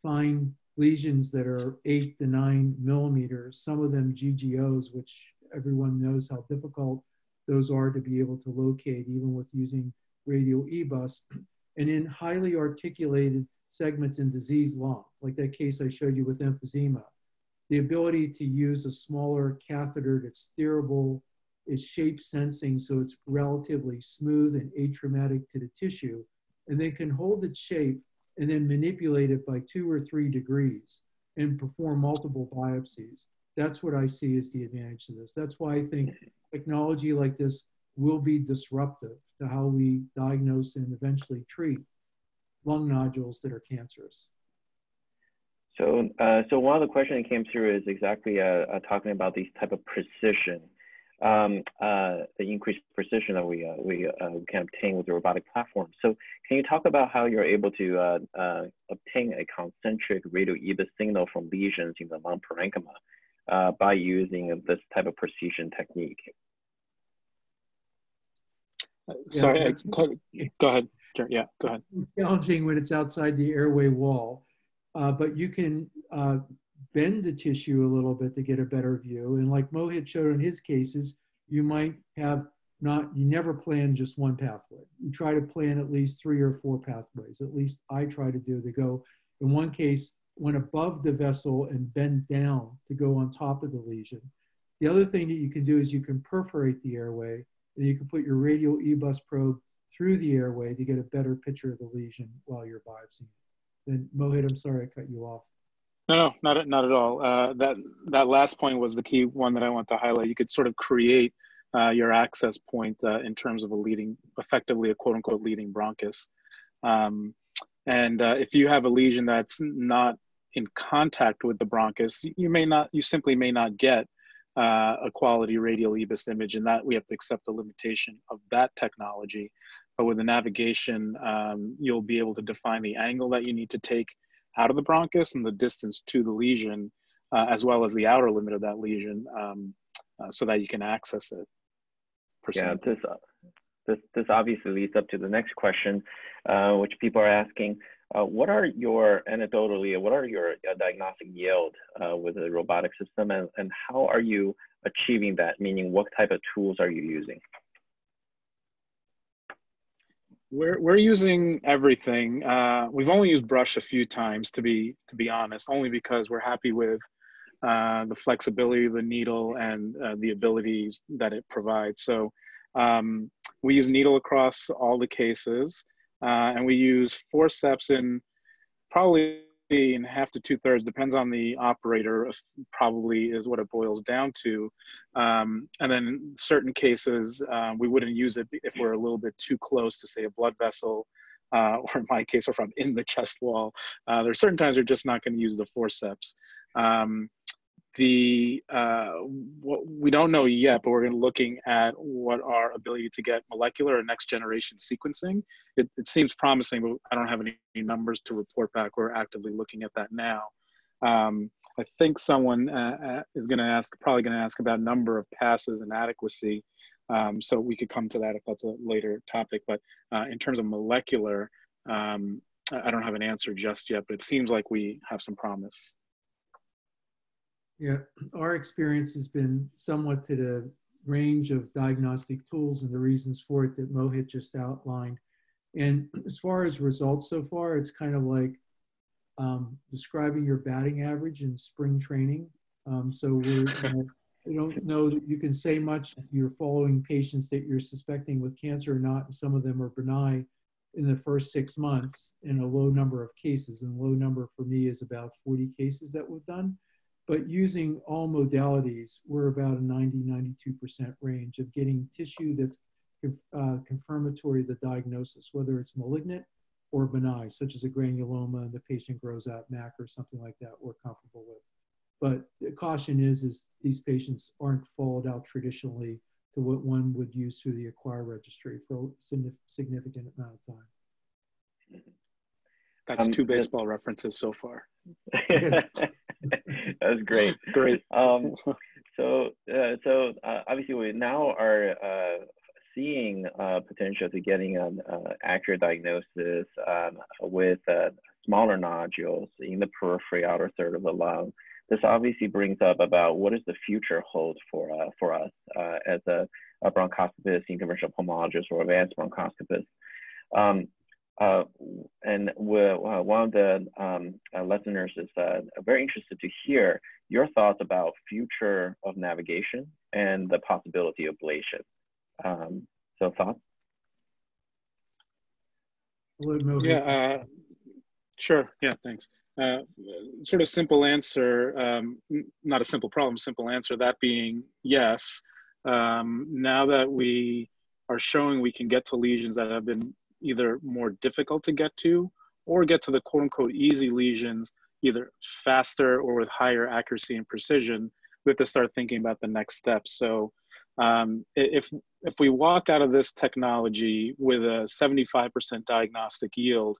find lesions that are eight to nine millimeters, some of them GGOs, which everyone knows how difficult those are to be able to locate even with using radio EBUS, and in highly articulated segments in disease lung, like that case I showed you with emphysema. The ability to use a smaller catheter that's steerable, is shape sensing, so it's relatively smooth and atraumatic to the tissue, and then can hold its shape and then manipulate it by two or three degrees and perform multiple biopsies. That's what I see as the advantage to this. That's why I think technology like this will be disruptive to how we diagnose and eventually treat lung nodules that are cancerous. So, uh, so one of the questions that came through is exactly uh, uh, talking about these type of precision, um, uh, the increased precision that we uh, we, uh, can obtain with the robotic platform. So, can you talk about how you're able to obtain a concentric radio EBUS signal from lesions in the lung parenchyma uh, by using this type of precision technique. Sorry, yeah, go ahead. Yeah, go ahead. Challenging when it's outside the airway wall, uh, but you can uh, bend the tissue a little bit to get a better view. And like Mohit showed in his cases, you might have not, you never plan just one pathway. You try to plan at least three or four pathways. At least I try to do to go, in one case, went above the vessel and bend down to go on top of the lesion. The other thing that you can do is you can perforate the airway and you can put your radial EBUS probe through the airway to get a better picture of the lesion while you're biopsying. Then Mohit, I'm sorry I cut you off. No, no, not not at all. Uh, that that last point was the key one that I want to highlight. You could sort of create uh, your access point uh, in terms of a leading, effectively a quote unquote leading bronchus. Um, and uh, if you have a lesion that's not in contact with the bronchus, you may not, you simply may not get uh, a quality radial EBUS image, and that we have to accept the limitation of that technology. But with the navigation, um, you'll be able to define the angle that you need to take out of the bronchus and the distance to the lesion, uh, as well as the outer limit of that lesion, um, uh, so that you can access it. Yeah, this, uh, this, this obviously leads up to the next question, uh, which people are asking. Uh, what are your, anecdotally, what are your uh, diagnostic yield uh, with the robotic system and, and how are you achieving that? Meaning what type of tools are you using? We're we're using everything. Uh, we've only used brush a few times to be to be honest, only because we're happy with uh, the flexibility of the needle and uh, the abilities that it provides. So um, we use needle across all the cases, uh, and we use forceps in probably in half to two thirds, depends on the operator, probably is what it boils down to. Um, and then in certain cases, uh, we wouldn't use it if we're a little bit too close to, say, a blood vessel, uh, or in my case, or I'm in the chest wall. Uh, there are certain times we're just not going to use the forceps. Um, the uh, what we don't know yet, but we're looking at what our ability to get molecular and next generation sequencing. It, it seems promising, but I don't have any, numbers to report back. We're actively looking at that now. Um, I think someone uh, uh is going to ask, probably going to ask about number of passes and adequacy. Um, so we could come to that if that's a later topic. But uh, in terms of molecular, um, I don't have an answer just yet, but it seems like we have some promise. Yeah, our experience has been somewhat to the range of diagnostic tools and the reasons for it that Mohit just outlined. And as far as results so far, it's kind of like um, describing your batting average in spring training. Um, so we're, I don't know that you can say much if you're following patients that you're suspecting with cancer or not. Some of them are benign in the first six months in a low number of cases. And low number for me is about 40 cases that we've done. But using all modalities, we're about a 90, 92% range of getting tissue that's uh, confirmatory of the diagnosis, whether it's malignant or benign, such as a granuloma and the patient grows out MAC or something like that, we're comfortable with. But the caution is, is these patients aren't followed out traditionally to what one would use through the AQuIRE registry for a significant amount of time. That's um, two baseball references so far. That's great. Great. Um, so, uh, so uh, obviously we now are uh, seeing uh, potential to getting an uh, accurate diagnosis um, with uh, smaller nodules in the periphery outer third of the lung. This obviously brings up about what does the future hold for for us as a, a bronchoscopist, interventional pulmonologist, or advanced bronchoscopist. Um, uh, and uh, one of the um, uh, listeners is uh, very interested to hear your thoughts about future of navigation and the possibility of ablation. Um, so thoughts? Yeah, uh, sure. Yeah, thanks. Uh, sort of simple answer, um, not a simple problem, simple answer, that being yes. Um, now that we are showing we can get to lesions that have been either more difficult to get to or get to the quote unquote easy lesions either faster or with higher accuracy and precision, we have to start thinking about the next steps. So um, if, if we walk out of this technology with a 75% diagnostic yield,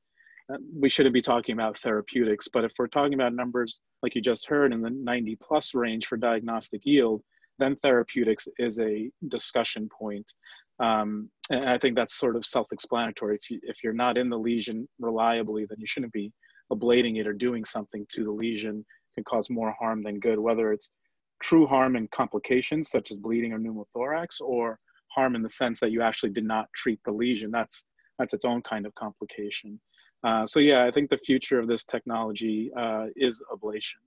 uh, we shouldn't be talking about therapeutics. But if we're talking about numbers like you just heard in the 90 plus range for diagnostic yield, then therapeutics is a discussion point. Um, and I think that's sort of self-explanatory. If, you, if you're not in the lesion reliably, then you shouldn't be ablating it or doing something to the lesion can cause more harm than good, whether it's true harm and complications such as bleeding or pneumothorax or harm in the sense that you actually did not treat the lesion. That's, that's its own kind of complication. Uh, so yeah, I think the future of this technology uh, is ablation.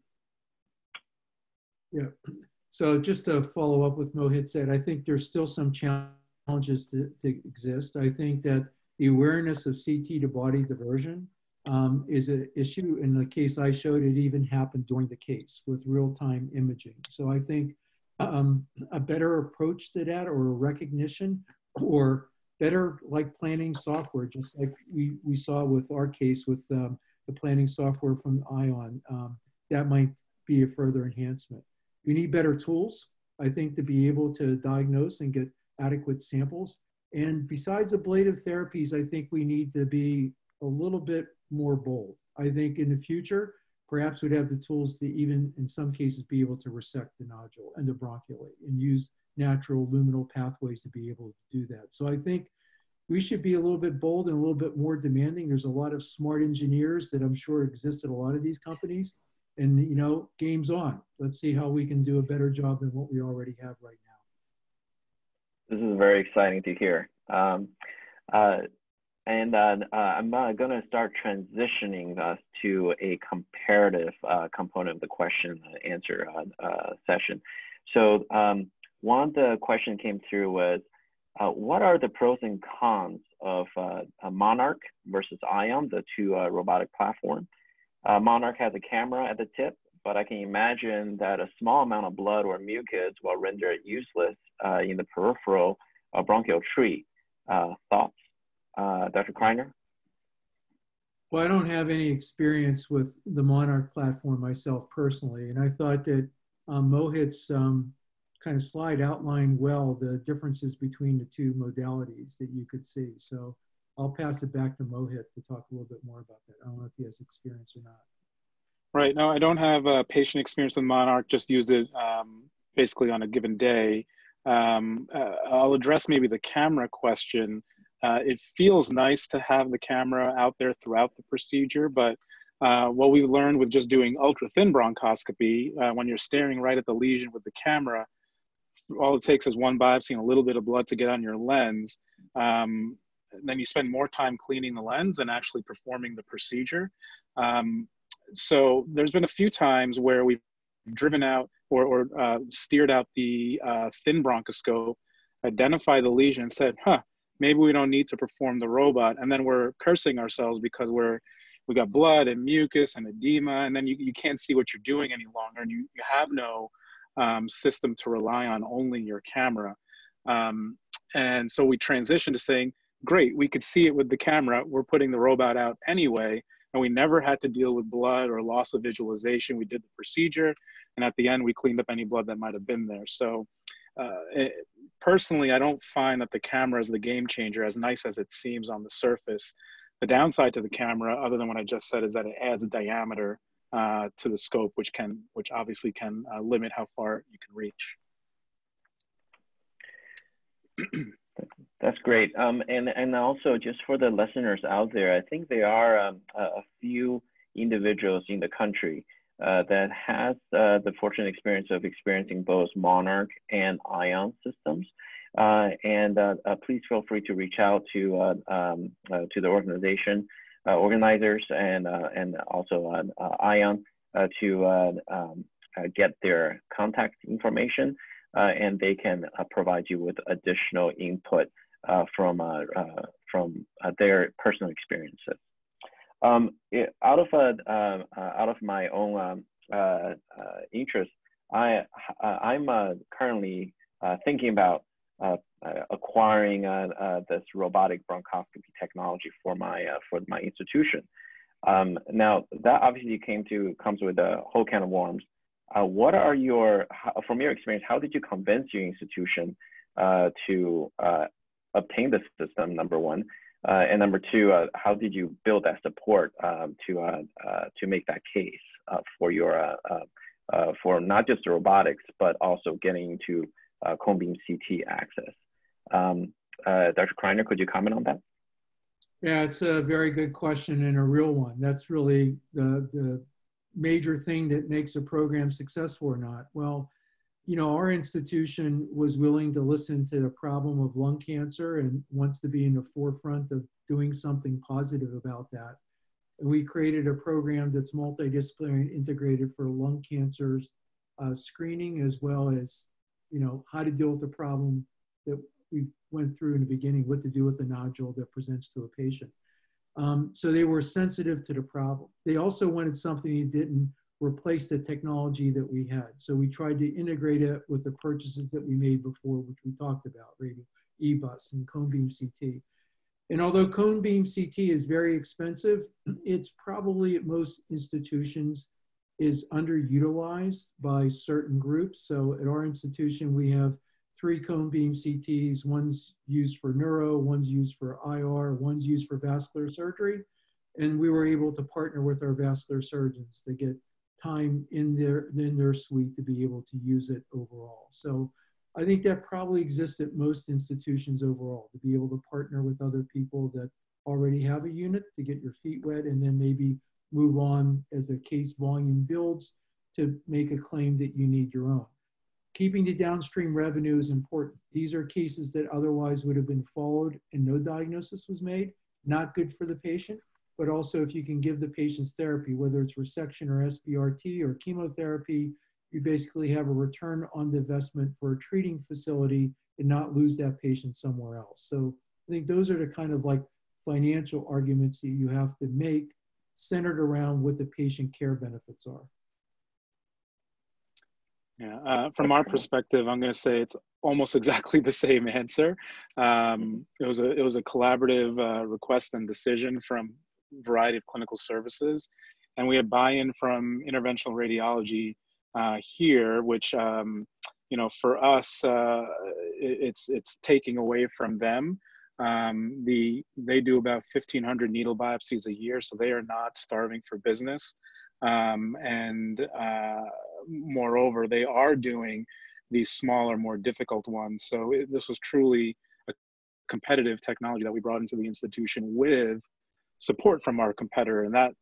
Yeah. So just to follow up with Mohit said, I think there's still some challenge challenges that, that, exist. I think that the awareness of CT to body diversion um, is an issue. In the case I showed, it even happened during the case with real-time imaging. So I think um, a better approach to that or a recognition or better like planning software, just like we, we saw with our case with um, the planning software from ION, um, that might be a further enhancement. We need better tools, I think, to be able to diagnose and get adequate samples. And besides ablative therapies, I think we need to be a little bit more bold. I think in the future, perhaps we'd have the tools to even, in some cases, be able to resect the nodule and to bronchiolate and use natural luminal pathways to be able to do that. So I think we should be a little bit bold and a little bit more demanding. There's a lot of smart engineers that I'm sure exist at a lot of these companies. And, you know, game's on. Let's see how we can do a better job than what we already have right now. This is very exciting to hear. Um, uh, and uh, uh, I'm uh, going to start transitioning us to a comparative uh, component of the question and answer uh, session. So um, one of the question came through was, what are the pros and cons of Monarch versus Ion, the two robotic platforms? Monarch has a camera at the tip, but I can imagine that a small amount of blood or mucus will render it useless in the peripheral bronchial tree. thoughts? Uh, Dr. Criner? Well, I don't have any experience with the Monarch platform myself personally, and I thought that um, Mohit's um, kind of slide outlined well the differences between the two modalities that you could see. So I'll pass it back to Mohit to talk a little bit more about that. I don't know if he has experience or not. Right. No, I don't have a patient experience with Monarch, just use it um, basically on a given day. Um, uh, I'll address maybe the camera question. Uh, it feels nice to have the camera out there throughout the procedure, but uh, what we've learned with just doing ultra thin bronchoscopy, uh, when you're staring right at the lesion with the camera, all it takes is one biopsy and a little bit of blood to get on your lens. Um, then you spend more time cleaning the lens than actually performing the procedure. Um, so there's been a few times where we've driven out or, or uh, steered out the uh, thin bronchoscope, identified the lesion, said, huh, maybe we don't need to perform the robot. And then we're cursing ourselves because we're we got blood and mucus and edema and then you, you can't see what you're doing any longer and you, you have no um, system to rely on only your camera. Um, and so we transitioned to saying great we could see it with the camera. We're putting the robot out anyway and we never had to deal with blood or loss of visualization we did the procedure and at the end we cleaned up any blood that might have been there so uh, it, personally, I don't find that the camera is the game changer as nice as it seems on the surface. The downside to the camera, other than what I just said, is that it adds a diameter uh, to the scope, which can, which obviously can uh, limit how far you can reach. That's great. Um, and, and also just for the listeners out there, I think there are um, a few individuals in the country uh, that has uh, the fortunate experience of experiencing both Monarch and Ion systems. Uh, and uh, uh, please feel free to reach out to um, to the organization organizers and and also Ion to um, get their contact information, and they can provide you with additional input from from their personal experiences. Um, it, out of uh, uh, out of my own um, uh, uh interest, I uh, I'm uh, currently thinking about acquiring this robotic bronchoscopy technology for my for my institution. Um, now that obviously came to comes with a whole can of worms. what are your from your experience? How did you convince your institution to obtain the system? Number one. Uh, and number two, uh, how did you build that support um, to uh, uh to make that case uh, for your uh, for not just the robotics but also getting to cone beam CT access? Um, Dr. Criner, could you comment on that? Yeah, it's a very good question and a real one. That's really the the major thing that makes a program successful or not. Well, you know, our institution was willing to listen to the problem of lung cancer and wants to be in the forefront of doing something positive about that. And we created a program that's multidisciplinary and integrated for lung cancers uh, screening as well as, you know, how to deal with the problem that we went through in the beginning, what to do with a nodule that presents to a patient. Um, so they were sensitive to the problem. They also wanted something that didn't replace the technology that we had. So we tried to integrate it with the purchases that we made before, which we talked about, radio, EBUS and cone beam CT. And although cone beam CT is very expensive, it's probably at most institutions is underutilized by certain groups. So at our institution, we have three cone beam CTs. One's used for neuro, one's used for IR, one's used for vascular surgery. And we were able to partner with our vascular surgeons to get time in their in their suite to be able to use it overall. So I think that probably exists at most institutions overall to be able to partner with other people that already have a unit to get your feet wet and then maybe move on as the case volume builds to make a claim that you need your own. Keeping the downstream revenue is important. These are cases that otherwise would have been followed and no diagnosis was made. not good for the patient, but also if you can give the patients therapy, whether it's resection or SBRT or chemotherapy, you basically have a return on the investment for a treating facility and not lose that patient somewhere else. So I think those are the kind of like financial arguments that you have to make centered around what the patient care benefits are. Yeah, uh, from our perspective, I'm going to say it's almost exactly the same answer. Um, it was a it was a collaborative uh, request and decision from variety of clinical services, and we had buy-in from interventional radiology uh, here, which um, you know for us uh, it's it's taking away from them. Um, the they do about 1,500 needle biopsies a year, so they are not starving for business. Um, and uh, moreover, they are doing these smaller, more difficult ones. So it, this was truly a competitive technology that we brought into the institution with support from our competitor, and that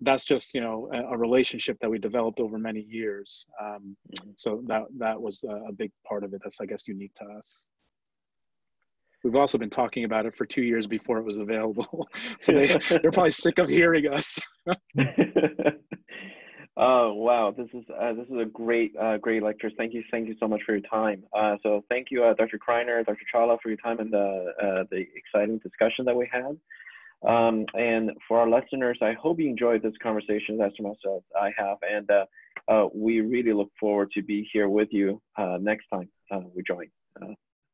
that's just you know a, a relationship that we developed over many years. Um, mm-hmm. so that that was a, a big part of it. That's I guess unique to us. We've also been talking about it for two years before it was available. so they, they're probably sick of hearing us. oh wow, this is uh, this is a great uh, great lecture. Thank you, thank you so much for your time. Uh, so thank you, uh, Dr. Criner, Dr. Chawla, for your time and the uh, the exciting discussion that we had. Um, and for our listeners, I hope you enjoyed this conversation as much as I have. And uh, we really look forward to be here with you next time we join.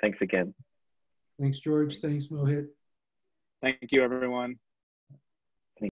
thanks again. Thanks, George. Thanks, Mohit. Thank you, everyone.